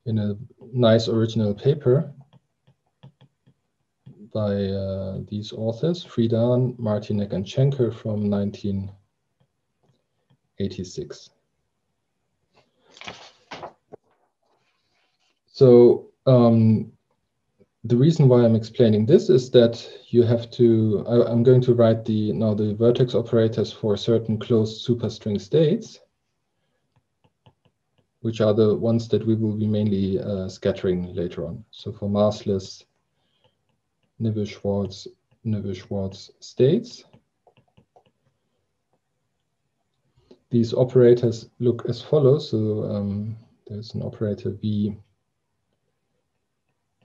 in a nice original paper by uh, these authors, Friedan, Martinec, and Shenker from 1986. So um, the reason why I'm explaining this is that you have to, I, am going to write the now the vertex operators for certain closed superstring states, which are the ones that we will be mainly uh, scattering later on. So for massless Neveu-Schwarz Neveu-Schwarz states, these operators look as follows. So um, there's an operator V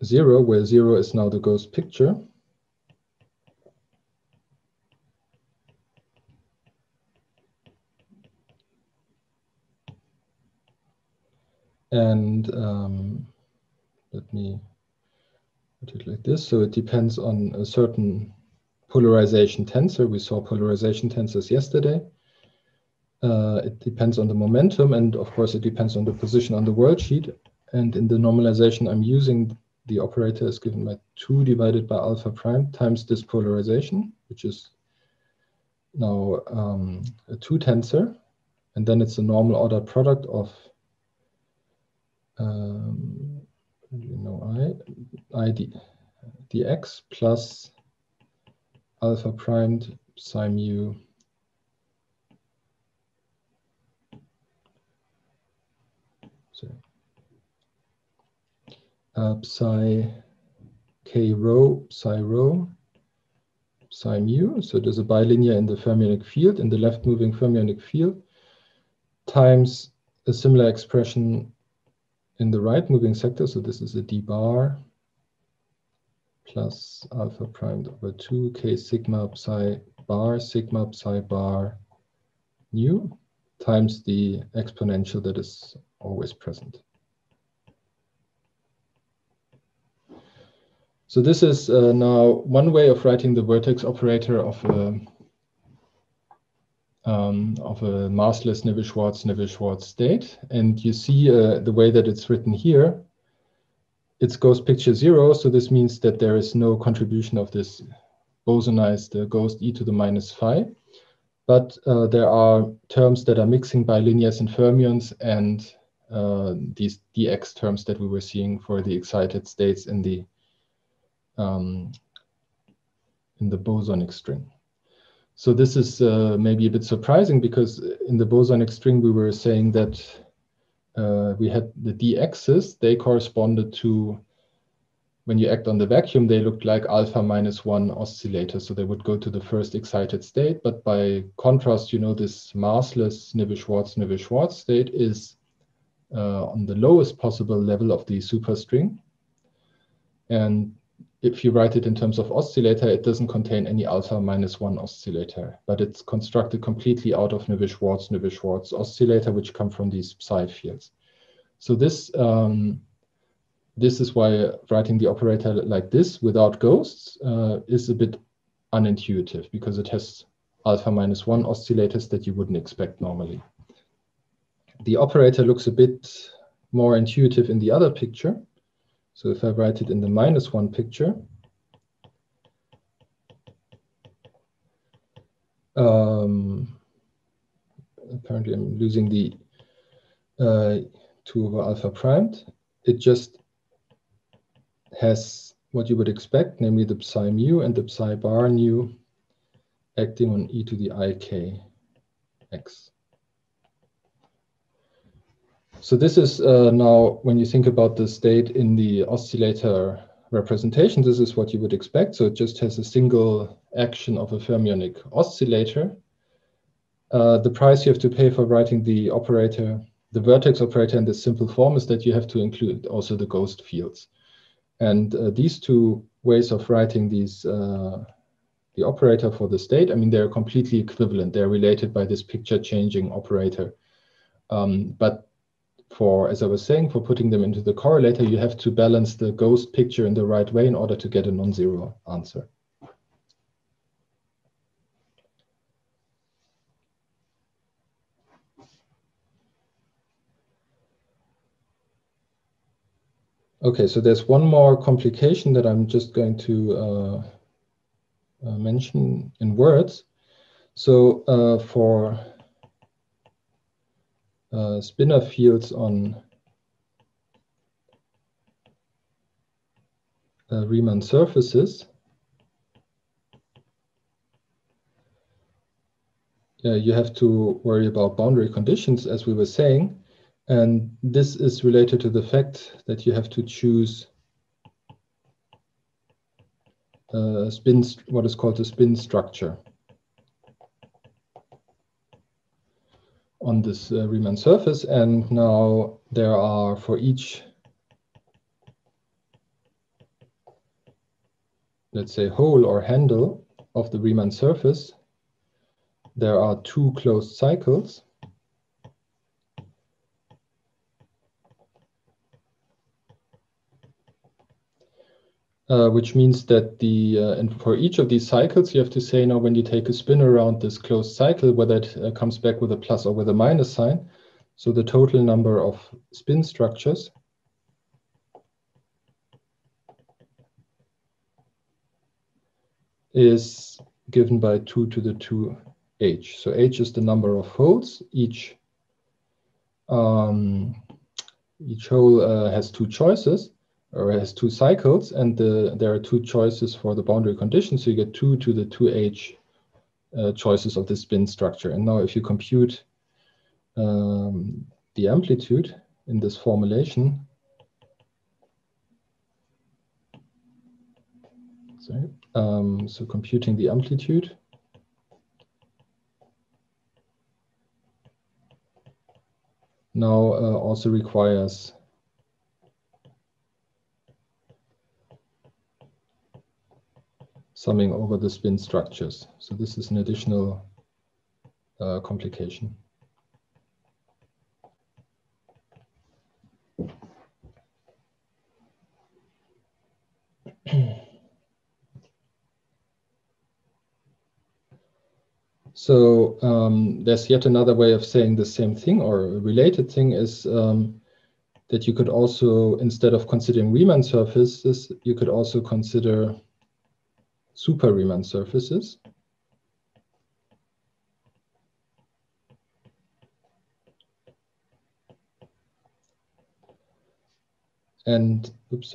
zero, where zero is now the ghost picture. And um, let me put it like this. So it depends on a certain polarization tensor. We saw polarization tensors yesterday. Uh, it depends on the momentum, and of course, it depends on the position on the world sheet. And in the normalization, I'm using the operator is given by 2 divided by alpha prime times this polarization, which is now um, a two tensor, and then it's a normal order product of um, you know I id dx plus alpha primed psi mu sorry, uh, psi k rho psi rho psi mu. So there's a bilinear in the fermionic field, in the left moving fermionic field, times a similar expression in the right moving sector. So this is a d bar plus alpha primed over 2 k sigma psi bar sigma psi bar nu times the exponential that is always present. So this is uh, now one way of writing the vertex operator of a um, of a massless Neveu-Schwarz Neveu-Schwarz state, and you see uh, the way that it's written here. It's ghost picture zero, so this means that there is no contribution of this bosonized uh, ghost e to the minus phi, but uh, there are terms that are mixing bilinears and fermions and uh, these dx terms that we were seeing for the excited states in the um, in the bosonic string. So this is uh, maybe a bit surprising because in the bosonic string we were saying that uh, we had the d-x's, they corresponded to, when you act on the vacuum, they looked like alpha minus one oscillator. So they would go to the first excited state. But by contrast, you know, this massless Neveu-Schwarz Neveu-Schwarz state is uh, on the lowest possible level of the superstring. And if you write it in terms of oscillator, it doesn't contain any alpha minus one oscillator, but it's constructed completely out of Neveu-Schwarz, Neveu-Schwarz oscillator, which come from these psi fields. So this, um, this is why writing the operator like this without ghosts uh, is a bit unintuitive because it has alpha minus one oscillators that you wouldn't expect normally. The operator looks a bit more intuitive in the other picture. So if I write it in the minus one picture, um, apparently I'm losing the uh, 2 over alpha primed. It just has what you would expect, namely the psi mu and the psi bar nu acting on e to the i k x. So this is uh, now, when you think about the state in the oscillator representation, this is what you would expect. So it just has a single action of a fermionic oscillator. Uh, the price you have to pay for writing the operator, the vertex operator in this simple form is that you have to include also the ghost fields. And uh, these two ways of writing these, uh, the operator for the state, I mean, they're completely equivalent. They're related by this picture changing operator. Um, but for, as I was saying, for putting them into the correlator, you have to balance the ghost picture in the right way in order to get a non-zero answer. Okay, so there's one more complication that I'm just going to uh, uh, mention in words. So uh, for uh, spinor fields on uh, Riemann surfaces, uh, you have to worry about boundary conditions, as we were saying. And this is related to the fact that you have to choose a spin, what is called a spin structure. On this uh, Riemann surface. And now there are for each, let's say, hole or handle of the Riemann surface, there are two closed cycles. Uh, which means that the uh, and for each of these cycles, you have to say now when you take a spin around this closed cycle, whether it uh, comes back with a plus or with a minus sign. So the total number of spin structures is given by 2 to the 2 h. So h is the number of holes. Each um, each hole uh, has two choices or has two cycles, and the, there are two choices for the boundary condition. So you get two to the two h uh, choices of the spin structure. And now if you compute um, the amplitude in this formulation, sorry, um, so computing the amplitude, now uh, also requires summing over the spin structures. So this is an additional uh, complication. So um, there's yet another way of saying the same thing or a related thing is um, that you could also, instead of considering Riemann surfaces, you could also consider super Riemann surfaces. And oops,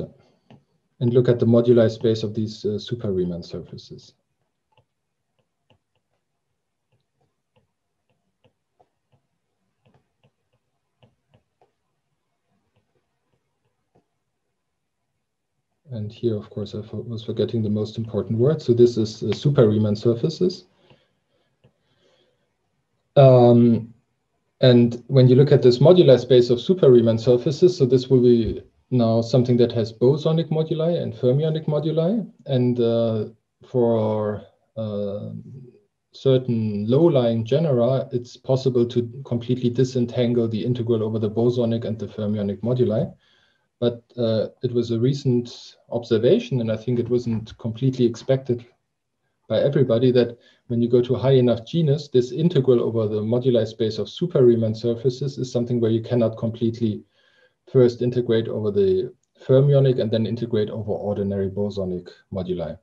and look at the moduli space of these uh, super Riemann surfaces. And here, of course, I was forgetting the most important word. So this is uh, super Riemann surfaces. Um, and when you look at this moduli space of super Riemann surfaces, so this will be now something that has bosonic moduli and fermionic moduli. And uh, for uh, certain low-lying genera, it's possible to completely disentangle the integral over the bosonic and the fermionic moduli. But uh, it was a recent observation, and I think it wasn't completely expected by everybody that when you go to high enough genus, this integral over the moduli space of super Riemann surfaces is something where you cannot completely first integrate over the fermionic and then integrate over ordinary bosonic moduli.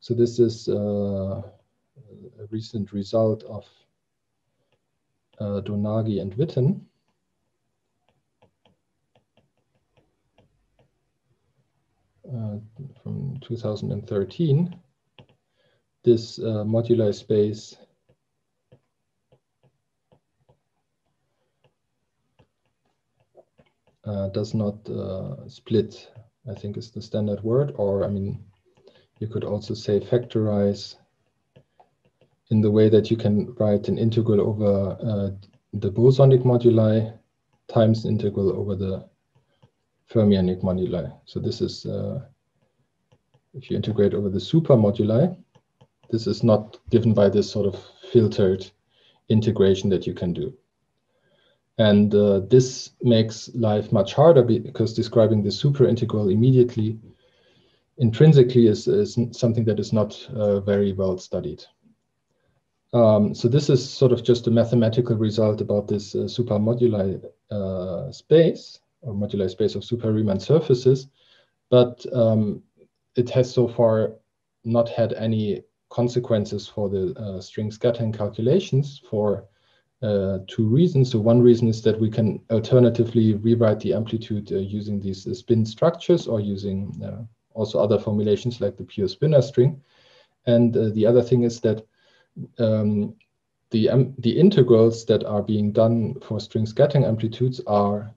So this is uh, a recent result of uh, Donagi and Witten. Uh, from 2013, this uh, moduli space uh, does not uh, split, I think is the standard word, or I mean, you could also say factorize in the way that you can write an integral over uh, the bosonic moduli times integral over the fermionic moduli. So this is, uh, if you integrate over the super moduli, this is not given by this sort of filtered integration that you can do. And uh, this makes life much harder because describing the super integral immediately intrinsically is, is something that is not uh, very well studied. Um, so this is sort of just a mathematical result about this uh, supermoduli uh, space or moduli space of super Riemann surfaces, but um, it has so far not had any consequences for the uh, string scattering calculations for uh, two reasons. So one reason is that we can alternatively rewrite the amplitude uh, using these uh, spin structures or using uh, also other formulations like the pure spinor string. And uh, the other thing is that um, the, um, the integrals that are being done for string scattering amplitudes are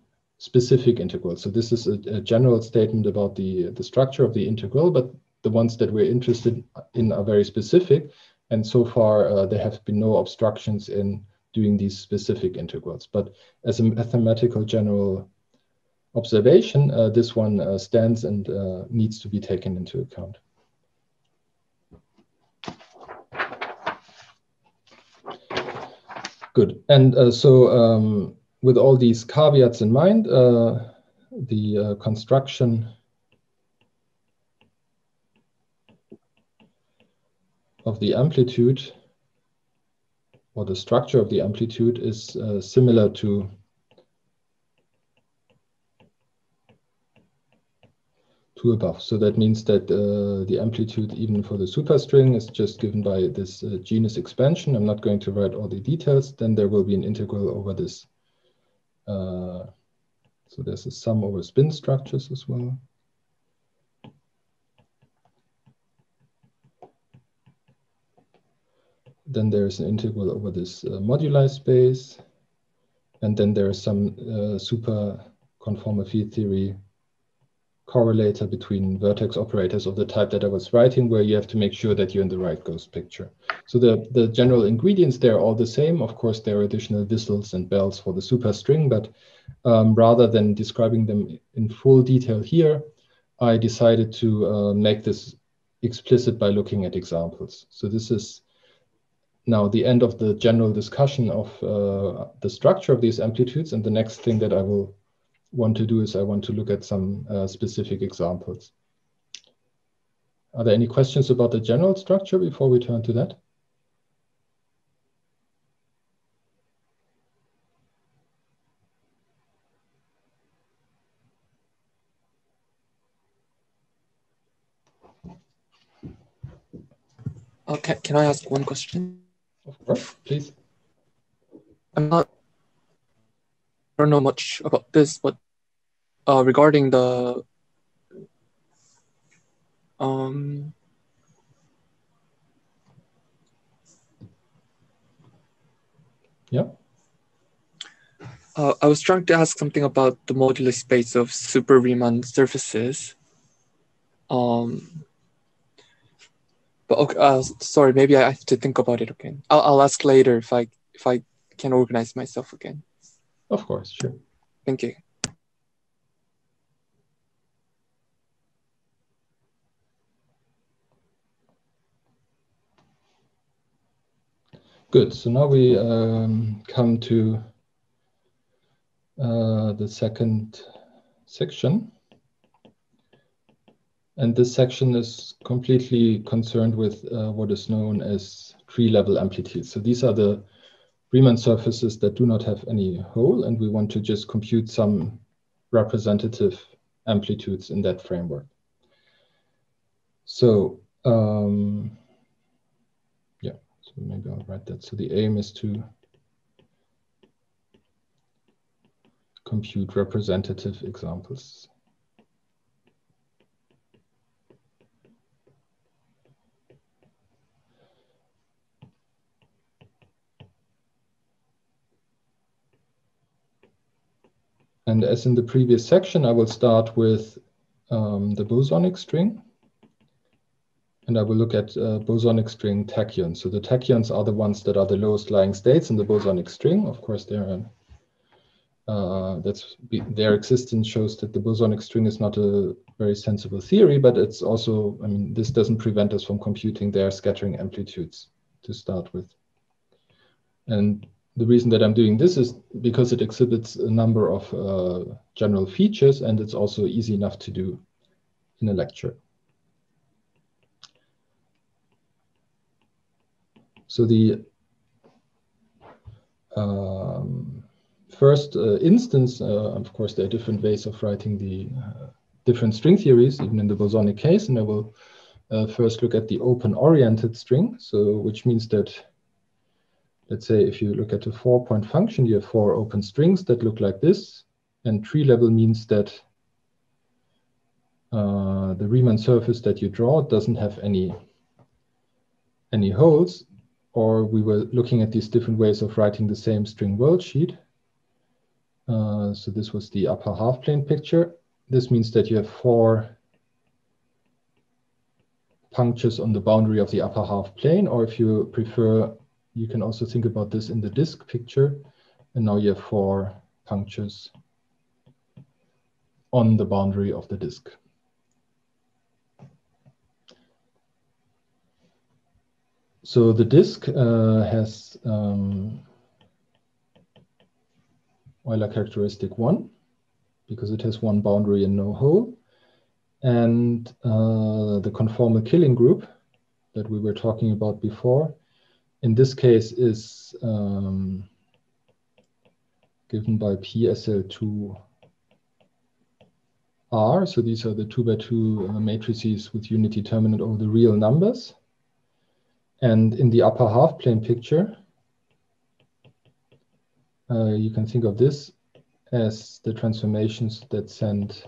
specific integrals. So this is a, a, general statement about the, the structure of the integral, but the ones that we're interested in are very specific. And so far, uh, there have been no obstructions in doing these specific integrals. But as a mathematical general observation, uh, this one uh, stands and uh, needs to be taken into account. Good. And uh, so um, with all these caveats in mind, uh, the uh, construction of the amplitude or the structure of the amplitude is uh, similar to two above. So that means that uh, the amplitude even for the superstring is just given by this uh, genus expansion. I'm not going to write all the details. Then there will be an integral over this. Uh, so there's a sum over spin structures as well. Then there's an integral over this uh, moduli space. And then there is some uh, super conformal field theory correlator between vertex operators of the type that I was writing, where you have to make sure that you're in the right ghost picture. So the, the general ingredients, they're all the same. Of course, there are additional whistles and bells for the superstring, but um, rather than describing them in full detail here, I decided to uh, make this explicit by looking at examples. So this is now the end of the general discussion of uh, the structure of these amplitudes. And the next thing that I will want to do is I want to look at some uh, specific examples. Are there any questions about the general structure before we turn to that? Okay, can I ask one question? Of course, please. I'm not, don't know much about this, but uh, regarding the um, yeah. Uh, I was trying to ask something about the modular space of super Riemann surfaces. Um, but okay, uh, sorry, maybe I have to think about it again. I'll, I'll ask later if I if I can organize myself again. Of course, sure. Thank you. Good. So now we um, come to uh, the second section. And this section is completely concerned with uh, what is known as tree-level amplitudes. So these are the Riemann surfaces that do not have any hole, and we want to just compute some representative amplitudes in that framework. So um, yeah, so maybe I'll write that. So the aim is to compute representative examples. And as in the previous section, I will start with um, the bosonic string. And I will look at uh, bosonic string tachyons. So the tachyons are the ones that are the lowest lying states in the bosonic string. Of course, they're uh, that's their existence shows that the bosonic string is not a very sensible theory, but it's also, I mean, this doesn't prevent us from computing their scattering amplitudes to start with. And the reason that I'm doing this is because it exhibits a number of uh, general features and it's also easy enough to do in a lecture. So the um, first uh, instance, uh, of course, there are different ways of writing the uh, different string theories, even in the bosonic case, and I will uh, first look at the open-oriented string, so which means that let's say if you look at a four point function, you have four open strings that look like this. And tree level means that uh, the Riemann surface that you draw doesn't have any, any holes. Or we were looking at these different ways of writing the same string world sheet. Uh, so this was the upper half plane picture. This means that you have four punctures on the boundary of the upper half plane, or if you prefer, you can also think about this in the disk picture. And now you have four punctures on the boundary of the disk. So the disk uh, has um, Euler characteristic one, because it has one boundary and no hole. And uh, the conformal killing group that we were talking about before in this case is um, given by PSL2 R. So these are the two by two uh, matrices with unit determinant over the real numbers. And in the upper half plane picture, uh, you can think of this as the transformations that send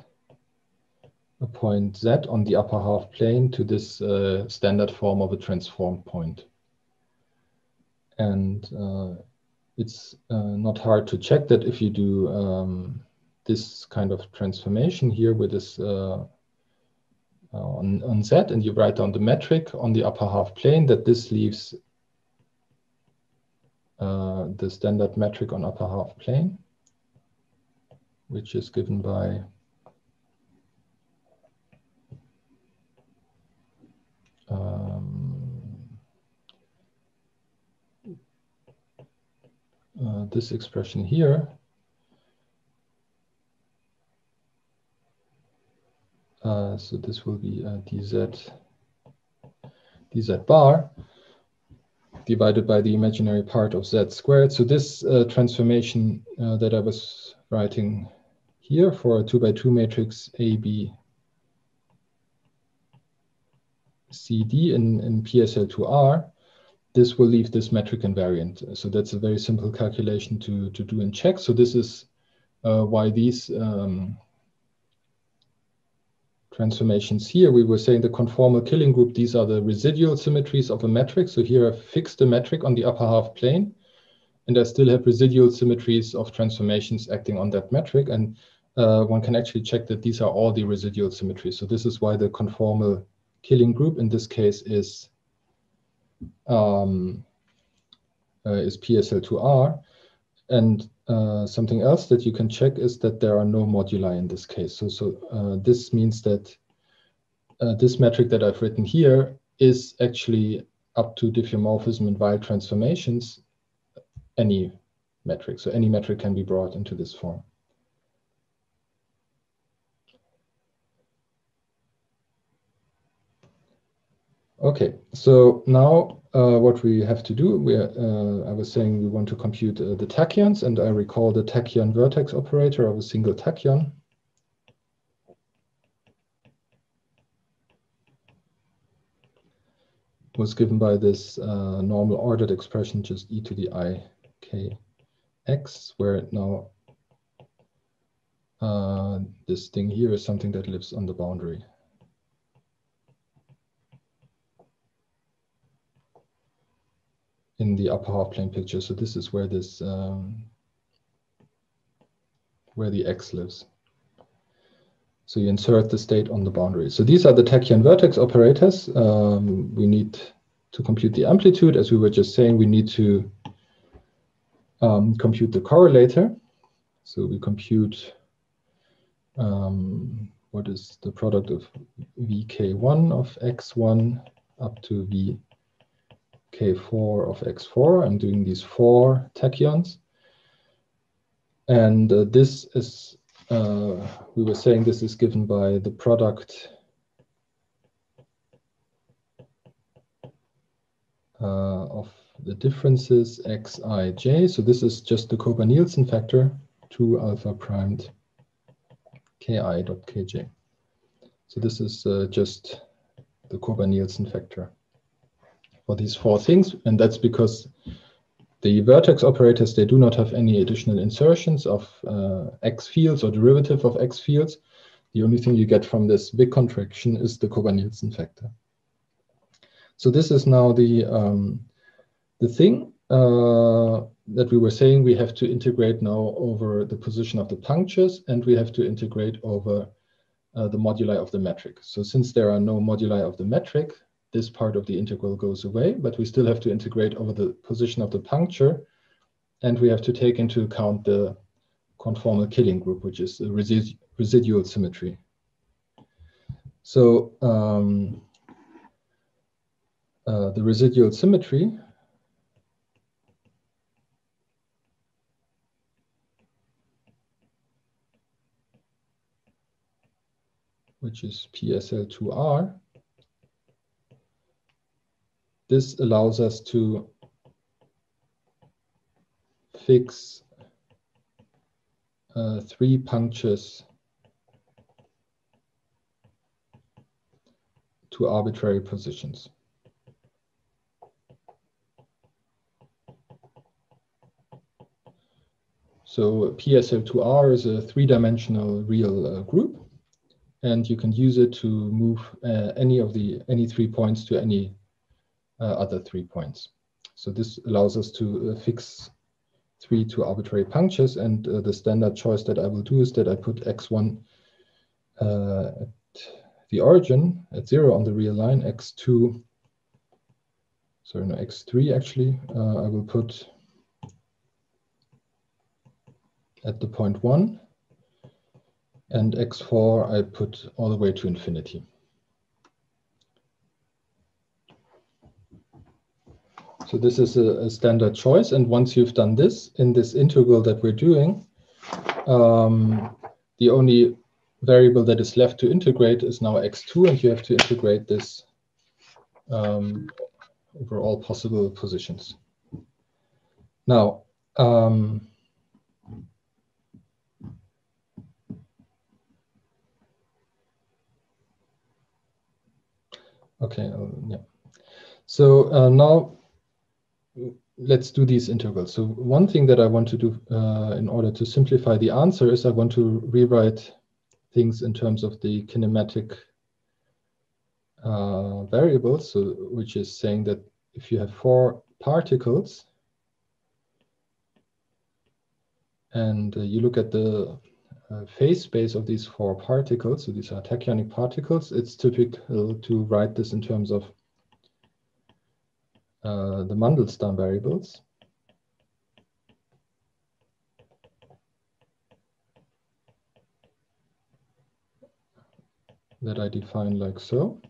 a point z on the upper half plane to this uh, standard form of a transformed point. And uh, it's uh, not hard to check that if you do um, this kind of transformation here with this uh, uh, on, on Z and you write down the metric on the upper half plane that this leaves uh, the standard metric on upper half plane, which is given by uh, this expression here Uh, so this will be uh, dz, dz bar divided by the imaginary part of z squared. So this uh, transformation uh, that I was writing here for a two by two matrix A, B, C, D in, in PSL2R, this will leave this metric invariant. So that's a very simple calculation to, to do in check. So this is uh, why these um, transformations here, we were saying the conformal killing group, these are the residual symmetries of a metric. So here I've fixed the metric on the upper half plane, and I still have residual symmetries of transformations acting on that metric. And uh, one can actually check that these are all the residual symmetries. So this is why the conformal killing group in this case is um, uh, is PSL2R. And uh, something else that you can check is that there are no moduli in this case. So, so uh, this means that uh, this metric that I've written here is actually up to diffeomorphism and Weyl transformations, any metric. So any metric can be brought into this form. Okay, so now uh, what we have to do, we uh, I was saying we want to compute uh, the tachyons, and I recall the tachyon vertex operator of a single tachyon. was given by this uh, normal ordered expression, just e to the i k x, where now uh, this thing here is something that lives on the boundary. In the upper half plane picture. So this is where this um, where the x lives. So you insert the state on the boundary. So these are the tachyon vertex operators. Um, we need to compute the amplitude. As we were just saying, we need to um, compute the correlator. So we compute um, what is the product of vk1 of x1 up to v k4 of x4. I'm doing these four tachyons. And uh, this is, uh, we were saying this is given by the product uh, of the differences xij. So this is just the Koba-Nielsen factor, 2 alpha primed ki dot kj. So this is uh, just the Koba-Nielsen factor for these four things. And that's because the vertex operators, they do not have any additional insertions of uh, x fields or derivative of x fields. The only thing you get from this big contraction is the Koba-Nielsen factor. So this is now the, um, the thing uh, that we were saying we have to integrate now over the position of the punctures and we have to integrate over uh, the moduli of the metric. So since there are no moduli of the metric, this part of the integral goes away, but we still have to integrate over the position of the puncture. And we have to take into account the conformal killing group, which is the resid residual symmetry. So um, uh, the residual symmetry which is PSL2R, this allows us to fix uh, three punctures to arbitrary positions. So PSL2R is a three-dimensional real uh, group, and you can use it to move uh, any of the any three points to any other three points. So this allows us to uh, fix three to arbitrary punctures, and uh, the standard choice that I will do is that I put x1 uh, at the origin at zero on the real line, x2, sorry, no, x3 actually, I will put at the point one, and x4 I put all the way to infinity. So this is a, a, standard choice. And once you've done this in this integral that we're doing, um, the only variable that is left to integrate is now x2, and you have to integrate this um, over all possible positions. Now, um, Okay, uh, yeah. So uh, now let's do these integrals. So one thing that I want to do uh, in order to simplify the answer is I want to rewrite things in terms of the kinematic uh, variables, so, which is saying that if you have four particles and uh, you look at the uh, phase space of these four particles, so these are tachyonic particles, it's typical to write this in terms of uh, the Mandelstam variables. that I define like so.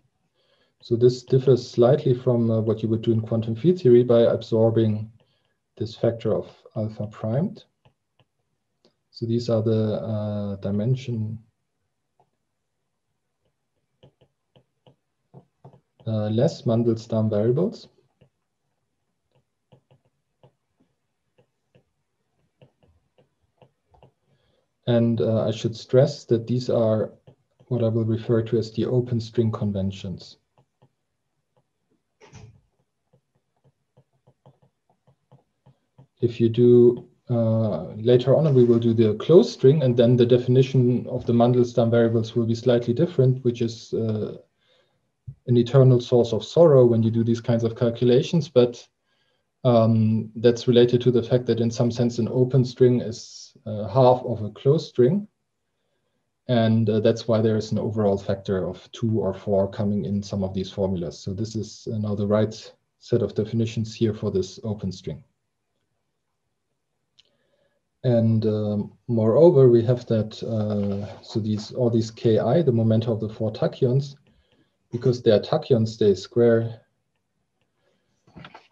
So this differs slightly from uh, what you would do in quantum field theory by absorbing this factor of alpha primed. So these are the uh, dimension uh, less Mandelstam variables. And uh, I should stress that these are what I will refer to as the open string conventions. If you do uh, later on we will do the closed string and then the definition of the Mandelstam variables will be slightly different, which is uh, an eternal source of sorrow when you do these kinds of calculations. But um, that's related to the fact that in some sense an open string is uh, half of a closed string. And uh, that's why there is an overall factor of two or four coming in some of these formulas. So this is now the right set of definitions here for this open string. And um, moreover, we have that, uh, so these all these ki, the momenta of the four tachyons, because they are tachyons, they square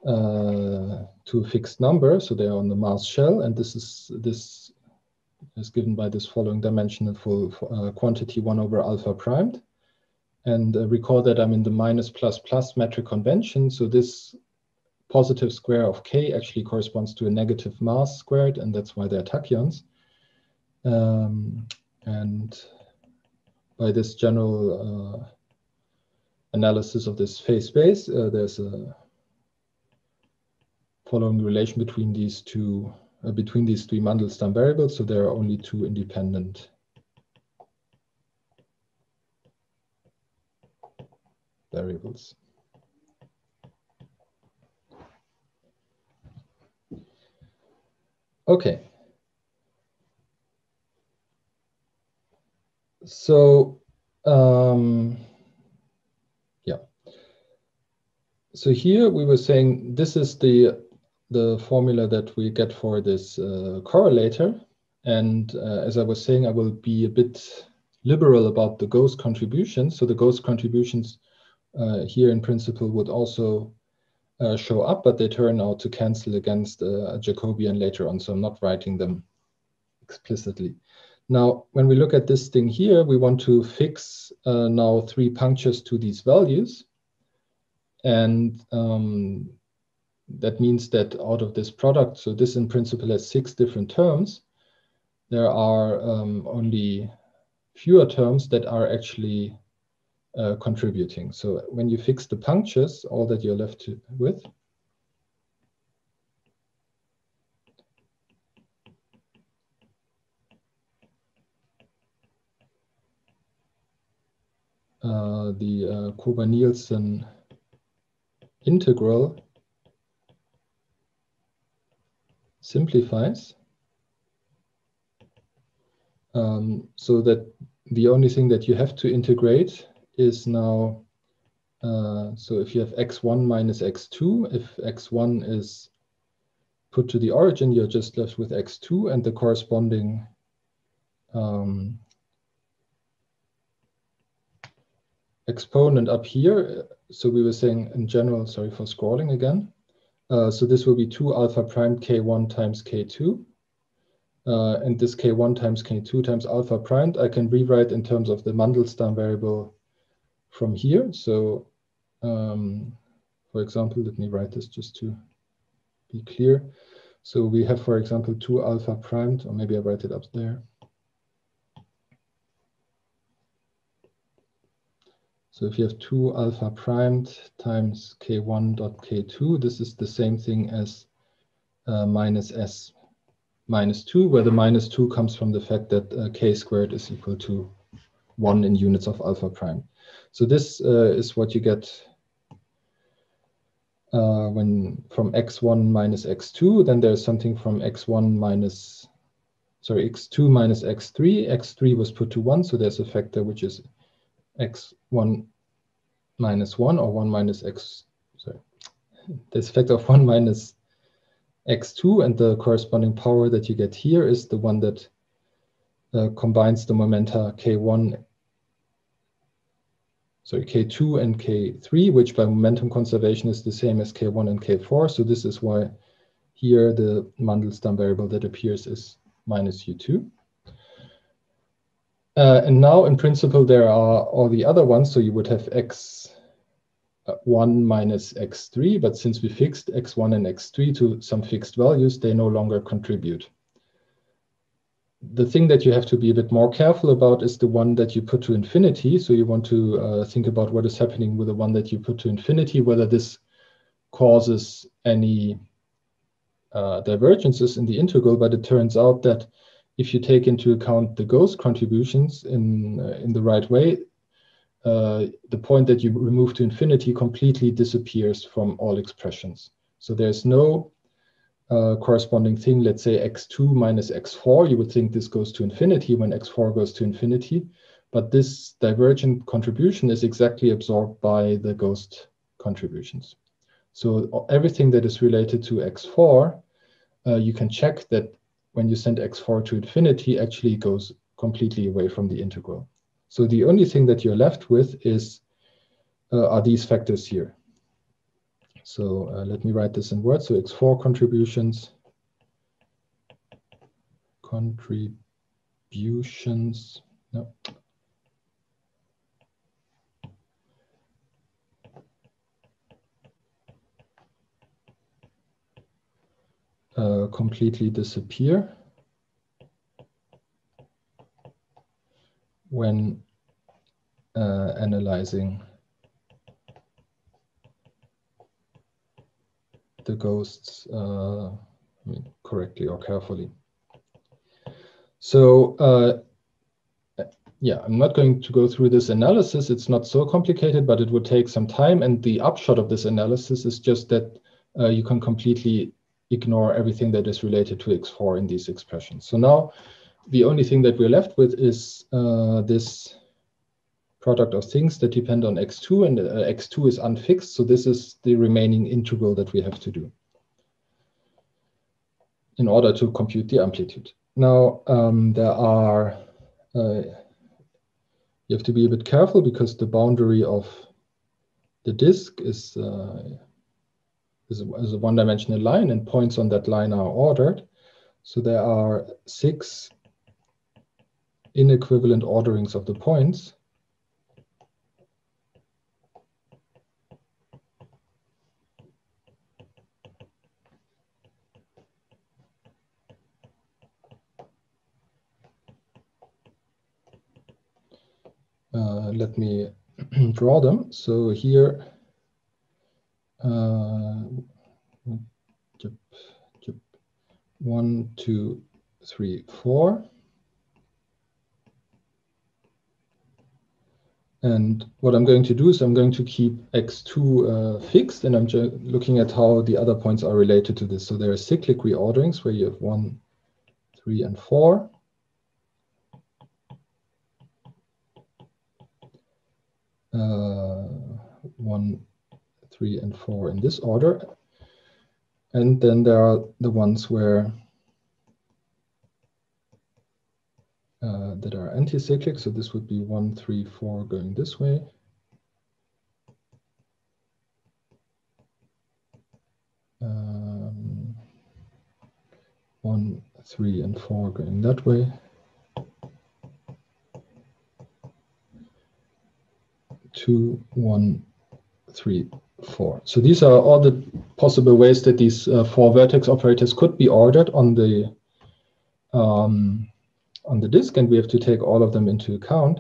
to a fixed number, so they are on the mass shell, and this is this is given by this following dimensional full uh, quantity one over alpha primed. And uh, recall that I'm in the minus plus plus metric convention, so this positive square of k actually corresponds to a negative mass squared, and that's why they're tachyons. Um, and by this general uh, analysis of this phase space, uh, there's a following relation between these two, uh, between these three Mandelstam variables. So there are only two independent variables. Okay. So, um, yeah. So here we were saying this is the the formula that we get for this uh, correlator. And uh, as I was saying, I will be a bit liberal about the ghost contributions. So the ghost contributions uh, here in principle would also uh, show up, but they turn out to cancel against uh, a Jacobian later on, so I'm not writing them explicitly. Now, when we look at this thing here, we want to fix uh, now three punctures to these values. And um, that means that out of this product, so this in principle has six different terms, there are um, only fewer terms that are actually uh, contributing. So when you fix the punctures, all that you're left to, with uh, the uh, Koba-Nielsen integral simplifies um, so that the only thing that you have to integrate is now, uh, so if you have x1 minus x2, if x1 is put to the origin, you're just left with x2 and the corresponding um, exponent up here. So we were saying in general, sorry for scrolling again. Uh, so this will be 2 alpha prime k1 times k2. Uh, and this k1 times k2 times alpha primed, I can rewrite in terms of the Mandelstam variable from here. So um, for example, let me write this just to be clear. So we have, for example, 2 alpha primed, or maybe I write it up there. So if you have 2 alpha primed times k1 dot k2, this is the same thing as uh, minus s minus 2, where the minus 2 comes from the fact that uh, k squared is equal to 1 in units of alpha prime. So this uh, is what you get uh, when from x1 minus x2, then there's something from x1 minus, sorry, x2 minus x3. x3 was put to 1, so there's a factor which is x1 minus 1 or 1 minus x, sorry, this factor of 1 minus x2 and the corresponding power that you get here is the one that uh, combines the momenta k1, sorry, k2 and k3, which by momentum conservation is the same as k1 and k4. So this is why here the Mandelstam variable that appears is minus u2. Uh, and now in principle, there are all the other ones. So you would have x1 uh, minus x3, but since we fixed x1 and x3 to some fixed values, they no longer contribute. The thing that you have to be a bit more careful about is the one that you put to infinity. So you want to uh, think about what is happening with the one that you put to infinity, whether this causes any uh, divergences in the integral, but it turns out that if you take into account the ghost contributions in, uh, in the right way, uh, the point that you remove to infinity completely disappears from all expressions. So there's no uh, corresponding thing, let's say x2 minus x4, you would think this goes to infinity when x4 goes to infinity, but this divergent contribution is exactly absorbed by the ghost contributions. So everything that is related to x4, uh, you can check that when you send x4 to infinity actually goes completely away from the integral. So the only thing that you're left with is uh, are these factors here. So uh, let me write this in words. So x4 contributions, contributions, no. Uh, completely disappear when uh, analyzing the ghosts uh, correctly or carefully. So uh, yeah, I'm not going to go through this analysis. It's not so complicated, but it would take some time. And the upshot of this analysis is just that uh, you can completely ignore everything that is related to x4 in these expressions. So now the only thing that we're left with is uh, this product of things that depend on x2 and uh, x2 is unfixed. So this is the remaining integral that we have to do in order to compute the amplitude. Now um, there are, uh, you have to be a bit careful because the boundary of the disk is uh, is a, is a one-dimensional line and points on that line are ordered. So there are six inequivalent orderings of the points. Uh, let me draw them. So here, one, two, three, four. And what I'm going to do is I'm going to keep x2 uh, fixed, and I'm just looking at how the other points are related to this. So there are cyclic reorderings where you have one, three, and four. Uh, one, three, and four in this order. And then there are the ones where uh, that are anti-cyclic. So this would be one, three, four going this way. Um, one, three, and four going that way. Two, one, three, four. So these are all the possible ways that these uh, four vertex operators could be ordered on the um, on the disk, and we have to take all of them into account.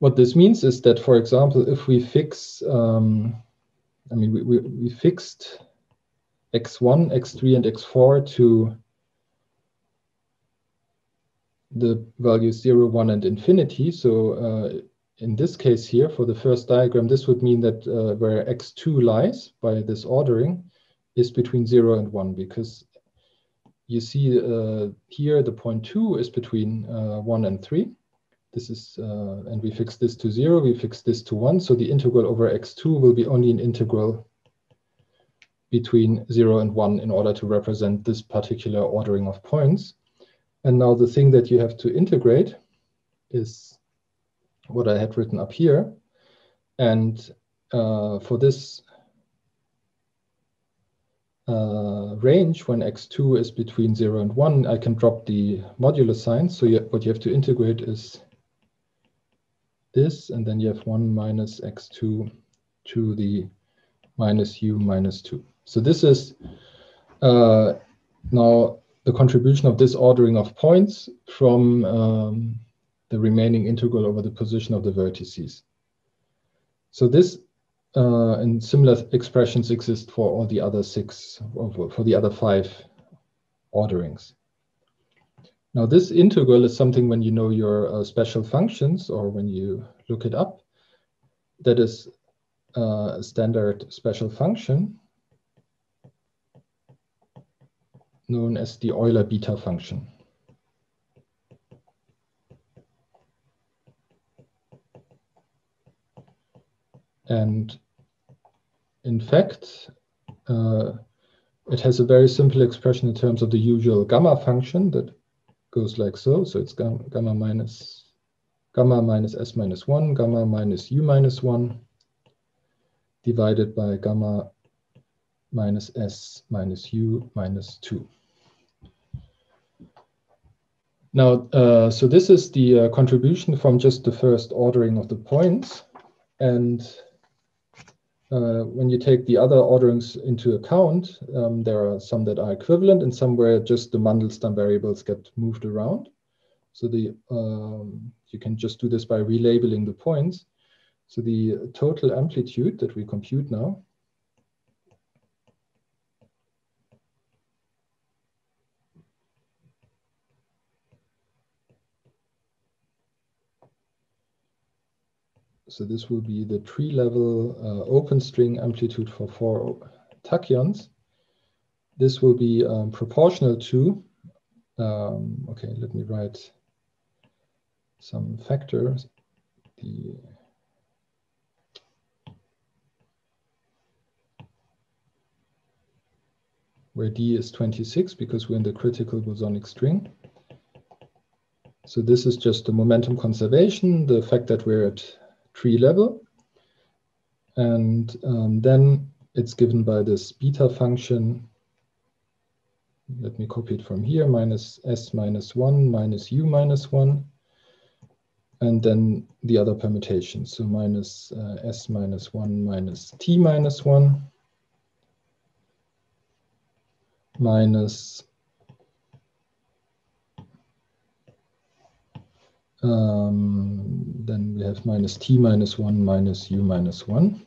What this means is that, for example, if we fix, um, I mean, we, we, we fixed x1, x3, and x4 to the values 0, 1, and infinity. So uh, in this case here, for the first diagram, this would mean that uh, where x2 lies by this ordering is between 0 and 1, because you see uh, here the point 2 is between uh, 1 and 3. This is, uh, and we fix this to 0, we fix this to 1, so the integral over x2 will be only an integral between 0 and 1 in order to represent this particular ordering of points. And now the thing that you have to integrate is what I had written up here. And uh, for this uh, range, when x2 is between 0 and 1, I can drop the modulo sign. So you, what you have to integrate is this, and then you have 1 minus x2 to the minus u minus 2. So this is uh, now the contribution of this ordering of points from um, the remaining integral over the position of the vertices. So this uh, and similar expressions exist for all the other six, for the other five orderings. Now this integral is something when you know your uh, special functions or when you look it up, that is uh, a standard special function known as the Euler beta function. And in fact, uh, it has a very simple expression in terms of the usual gamma function that goes like so. So it's gamma, gamma minus gamma minus s minus 1, gamma minus u minus 1, divided by gamma minus s minus u minus 2. Now, uh, so this is the uh, contribution from just the first ordering of the points. And uh, when you take the other orderings into account, um, there are some that are equivalent and some where just the Mandelstam variables get moved around. So the um, you can just do this by relabeling the points. So the total amplitude that we compute now So this will be the tree level uh, open string amplitude for four tachyons. This will be um, proportional to, um, okay, let me write some factors. The where D is 26 because we're in the critical bosonic string. So this is just the momentum conservation, the fact that we're at tree level. And um, then it's given by this beta function. Let me copy it from here, minus s minus 1 minus u minus 1. And then the other permutation, so minus uh, s minus 1 minus t minus 1 minus um, then we have minus t minus 1 minus u minus 1.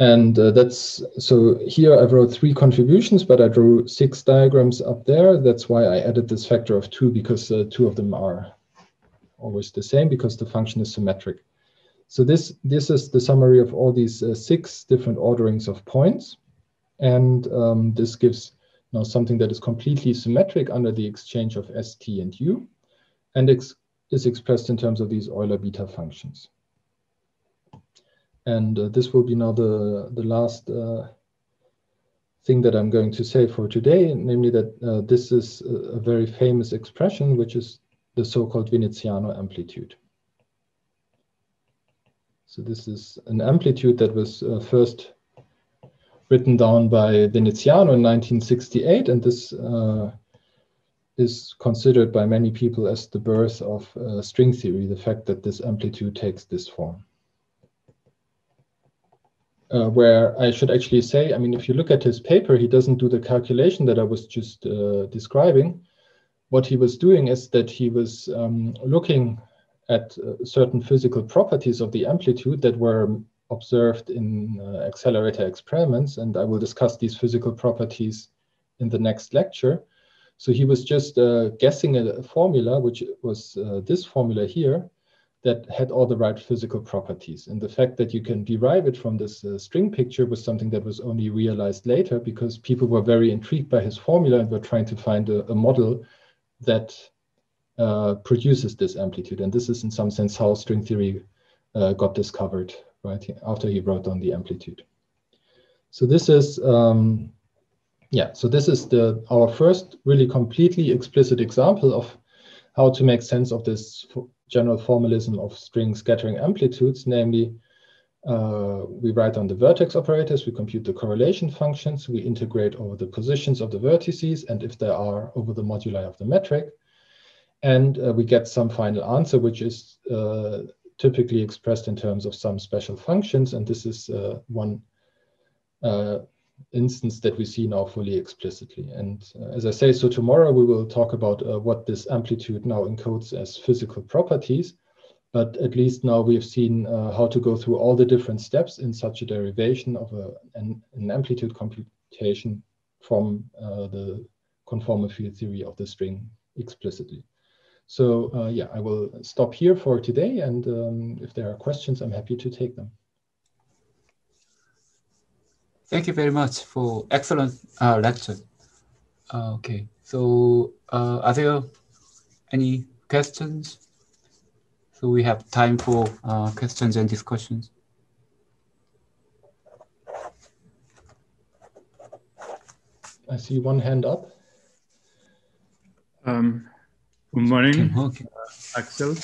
And uh, that's, so here I wrote three contributions, but I drew six diagrams up there. That's why I added this factor of two, because uh, two of them are always the same, because the function is symmetric. So this, this is the summary of all these uh, six different orderings of points. And um, this gives now something that is completely symmetric under the exchange of st and u, and ex is expressed in terms of these Euler beta functions. And uh, this will be now the, the last uh, thing that I'm going to say for today, namely that uh, this is a, very famous expression, which is the so-called Veneziano amplitude. So this is an amplitude that was uh, first written down by Veneziano in 1968, and this uh, is considered by many people as the birth of uh, string theory, the fact that this amplitude takes this form uh, where I should actually say, I mean, if you look at his paper, he doesn't do the calculation that I was just uh, describing. What he was doing is that he was um, looking at uh, certain physical properties of the amplitude that were observed in uh, accelerator experiments, and I will discuss these physical properties in the next lecture. So he was just uh, guessing a formula, which was uh, this formula here, that had all the right physical properties. And the fact that you can derive it from this uh, string picture was something that was only realized later because people were very intrigued by his formula and were trying to find a, a model that uh, produces this amplitude. And this is in some sense how string theory uh, got discovered, right, after he wrote down the amplitude. So this is, um, yeah, so this is the our first really completely explicit example of how to make sense of this general formalism of string scattering amplitudes, namely, uh, we write on the vertex operators, we compute the correlation functions, we integrate over the positions of the vertices, and if there are, over the moduli of the metric. And uh, we get some final answer, which is uh, typically expressed in terms of some special functions. And this is uh, one uh, instance that we see now fully explicitly. And uh, as I say, so tomorrow we will talk about uh, what this amplitude now encodes as physical properties. But at least now we have seen uh, how to go through all the different steps in such a derivation of a, an, an amplitude computation from uh, the conformal field theory of the string explicitly. So uh, yeah, I will stop here for today. And um, if there are questions, I'm happy to take them. Thank you very much for excellent uh, lecture. Uh, okay, so uh, are there any questions? So we have time for uh, questions and discussions. I see one hand up. Um, good morning, Okay. Axel.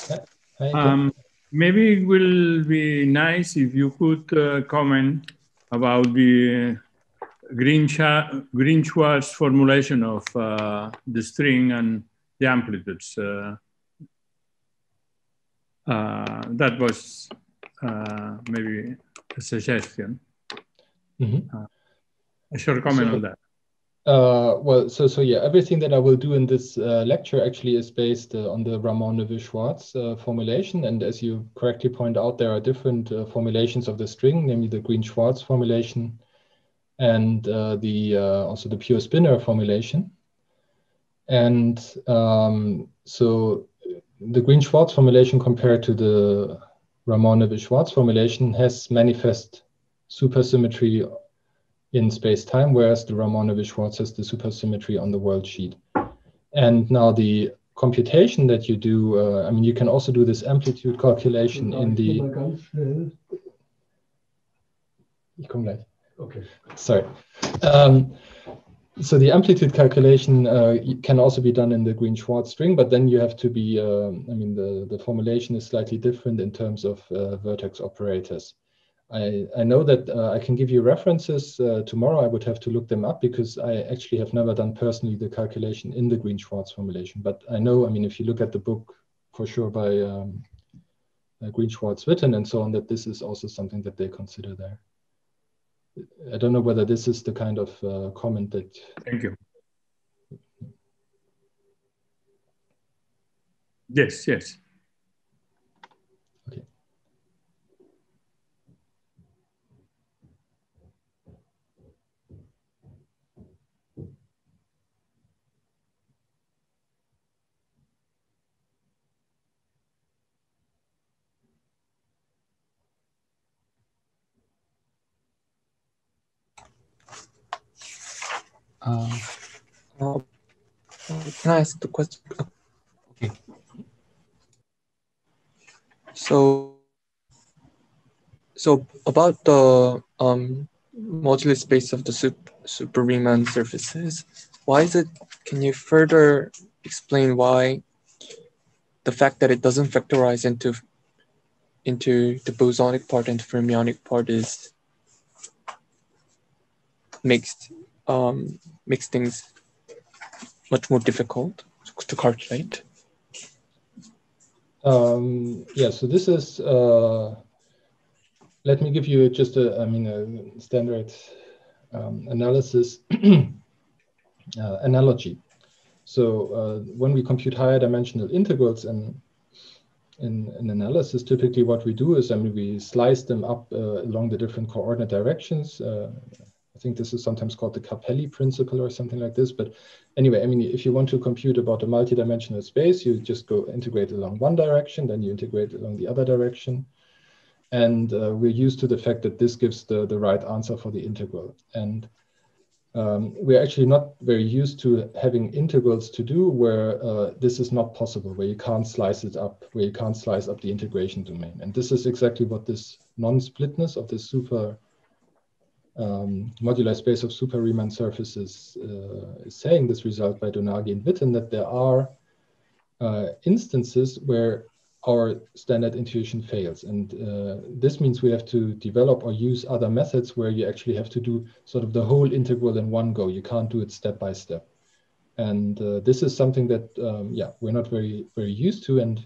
Um, maybe it will be nice if you could uh, comment about the Green-Schwarz formulation of uh, the string and the amplitudes. Uh, uh, that was uh, maybe a suggestion. Mm -hmm. a short comment So- on that. Uh, well, so so yeah, everything that I will do in this uh, lecture actually is based uh, on the Ramond-Neveu-Schwarz uh, formulation. And as you correctly point out, there are different uh, formulations of the string, namely the Green-Schwarz formulation and uh, the also the pure spinor formulation. And um, so the Green-Schwarz formulation compared to the Ramond-Neveu-Schwarz formulation has manifest supersymmetry in space-time, whereas the Ramond-Neveu-Schwarz has the supersymmetry on the world sheet. And now the computation that you do, uh, I mean, you can also do this amplitude calculation in the. Mal ganz schnell. Ich komme gleich. Okay. Sorry. Um, so the amplitude calculation uh, can also be done in the Green-Schwarz string, but then you have to be, uh, I mean, the, the formulation is slightly different in terms of uh, vertex operators. I, I know that uh, I can give you references uh, tomorrow. I would have to look them up because I actually have never done personally the calculation in the Green-Schwarz formulation. But I know, I mean, if you look at the book for sure by um, uh, Green-Schwarz Witten and so on, that this is also something that they consider there. I don't know whether this is the kind of uh, comment that Thank you. Yes, yes. Uh, Uh, can I ask the question? Okay. So, so about the um, modular space of the super, super Riemann surfaces, why is it? Can you further explain why the fact that it doesn't factorize into into the bosonic part and the fermionic part is makes um, makes things much more difficult to calculate. Um, yeah, so this is, uh, let me give you just a, I mean, a standard um, analysis uh, analogy. So uh, when we compute higher dimensional integrals in, in, in, analysis, typically what we do is, I mean, we slice them up uh, along the different coordinate directions. I think this is sometimes called the Capelli principle or something like this. But anyway, I mean, if you want to compute about a multidimensional space, you just go integrate along one direction, then you integrate along the other direction. And uh, we're used to the fact that this gives the, the right answer for the integral. And um, we're actually not very used to having integrals to do where uh, this is not possible, where you can't slice it up, where you can't slice up the integration domain. And this is exactly what this non-splitness of this super um, space of super Riemann surfaces uh, is saying this result by Donagi and Witten that there are uh, instances where our standard intuition fails. And uh, this means we have to develop or use other methods where you actually have to do sort of the whole integral in one go. You can't do it step by step. And uh, this is something that, um, yeah, we're not very, very used to. And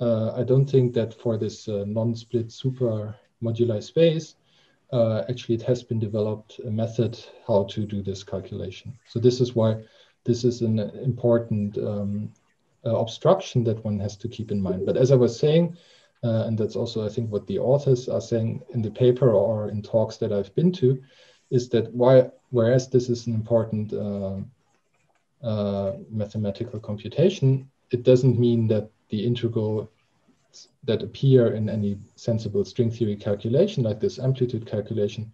uh, I don't think that for this uh, non-split super moduli space, uh, actually it has been developed a method how to do this calculation. So this is why this is an important um, uh, obstruction that one has to keep in mind. But as I was saying, uh, and that's also I think what the authors are saying in the paper or in talks that I've been to, is that why whereas this is an important uh, uh, mathematical computation, it doesn't mean that the integral that appear in any sensible string theory calculation, like this amplitude calculation,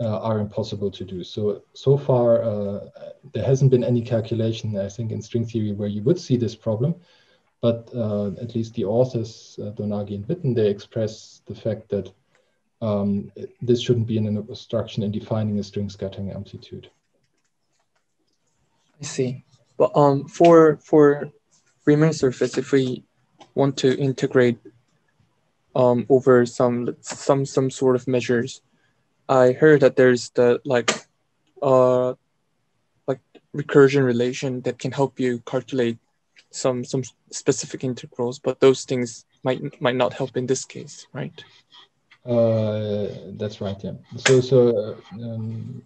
uh, are impossible to do. So, so far, uh, there hasn't been any calculation, I think, in string theory where you would see this problem. But uh, at least the authors, uh, Donagi and Witten, they express the fact that um, this shouldn't be an obstruction in defining a string scattering amplitude. I see. But um, for for Riemann surface, if we want to integrate um, over some some some sort of measures. I heard that there's the like uh like recursion relation that can help you calculate some some specific integrals, but those things might might not help in this case, right? Uh, that's right. Yeah. So so um,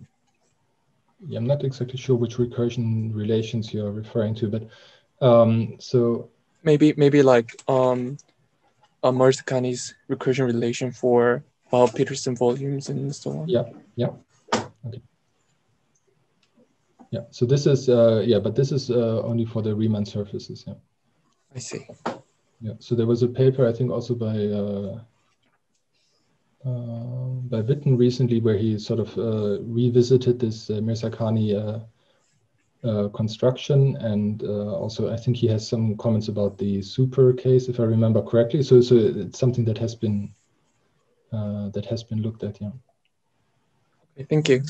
yeah, I'm not exactly sure which recursion relations you're referring to, but um, so maybe maybe like um uh, recursion relation for Weil-Petersson volumes and so on. Yeah, yeah. Okay. Yeah, so this is, uh, yeah, but this is uh, only for the Riemann surfaces, yeah. I see. Yeah, so there was a paper, I think also by, uh, uh, by Witten recently where he sort of uh, revisited this uh, uh, uh, construction and uh, also I think he has some comments about the super case if I remember correctly. So so it's something that has been uh, that has been looked at yeah. Okay thank you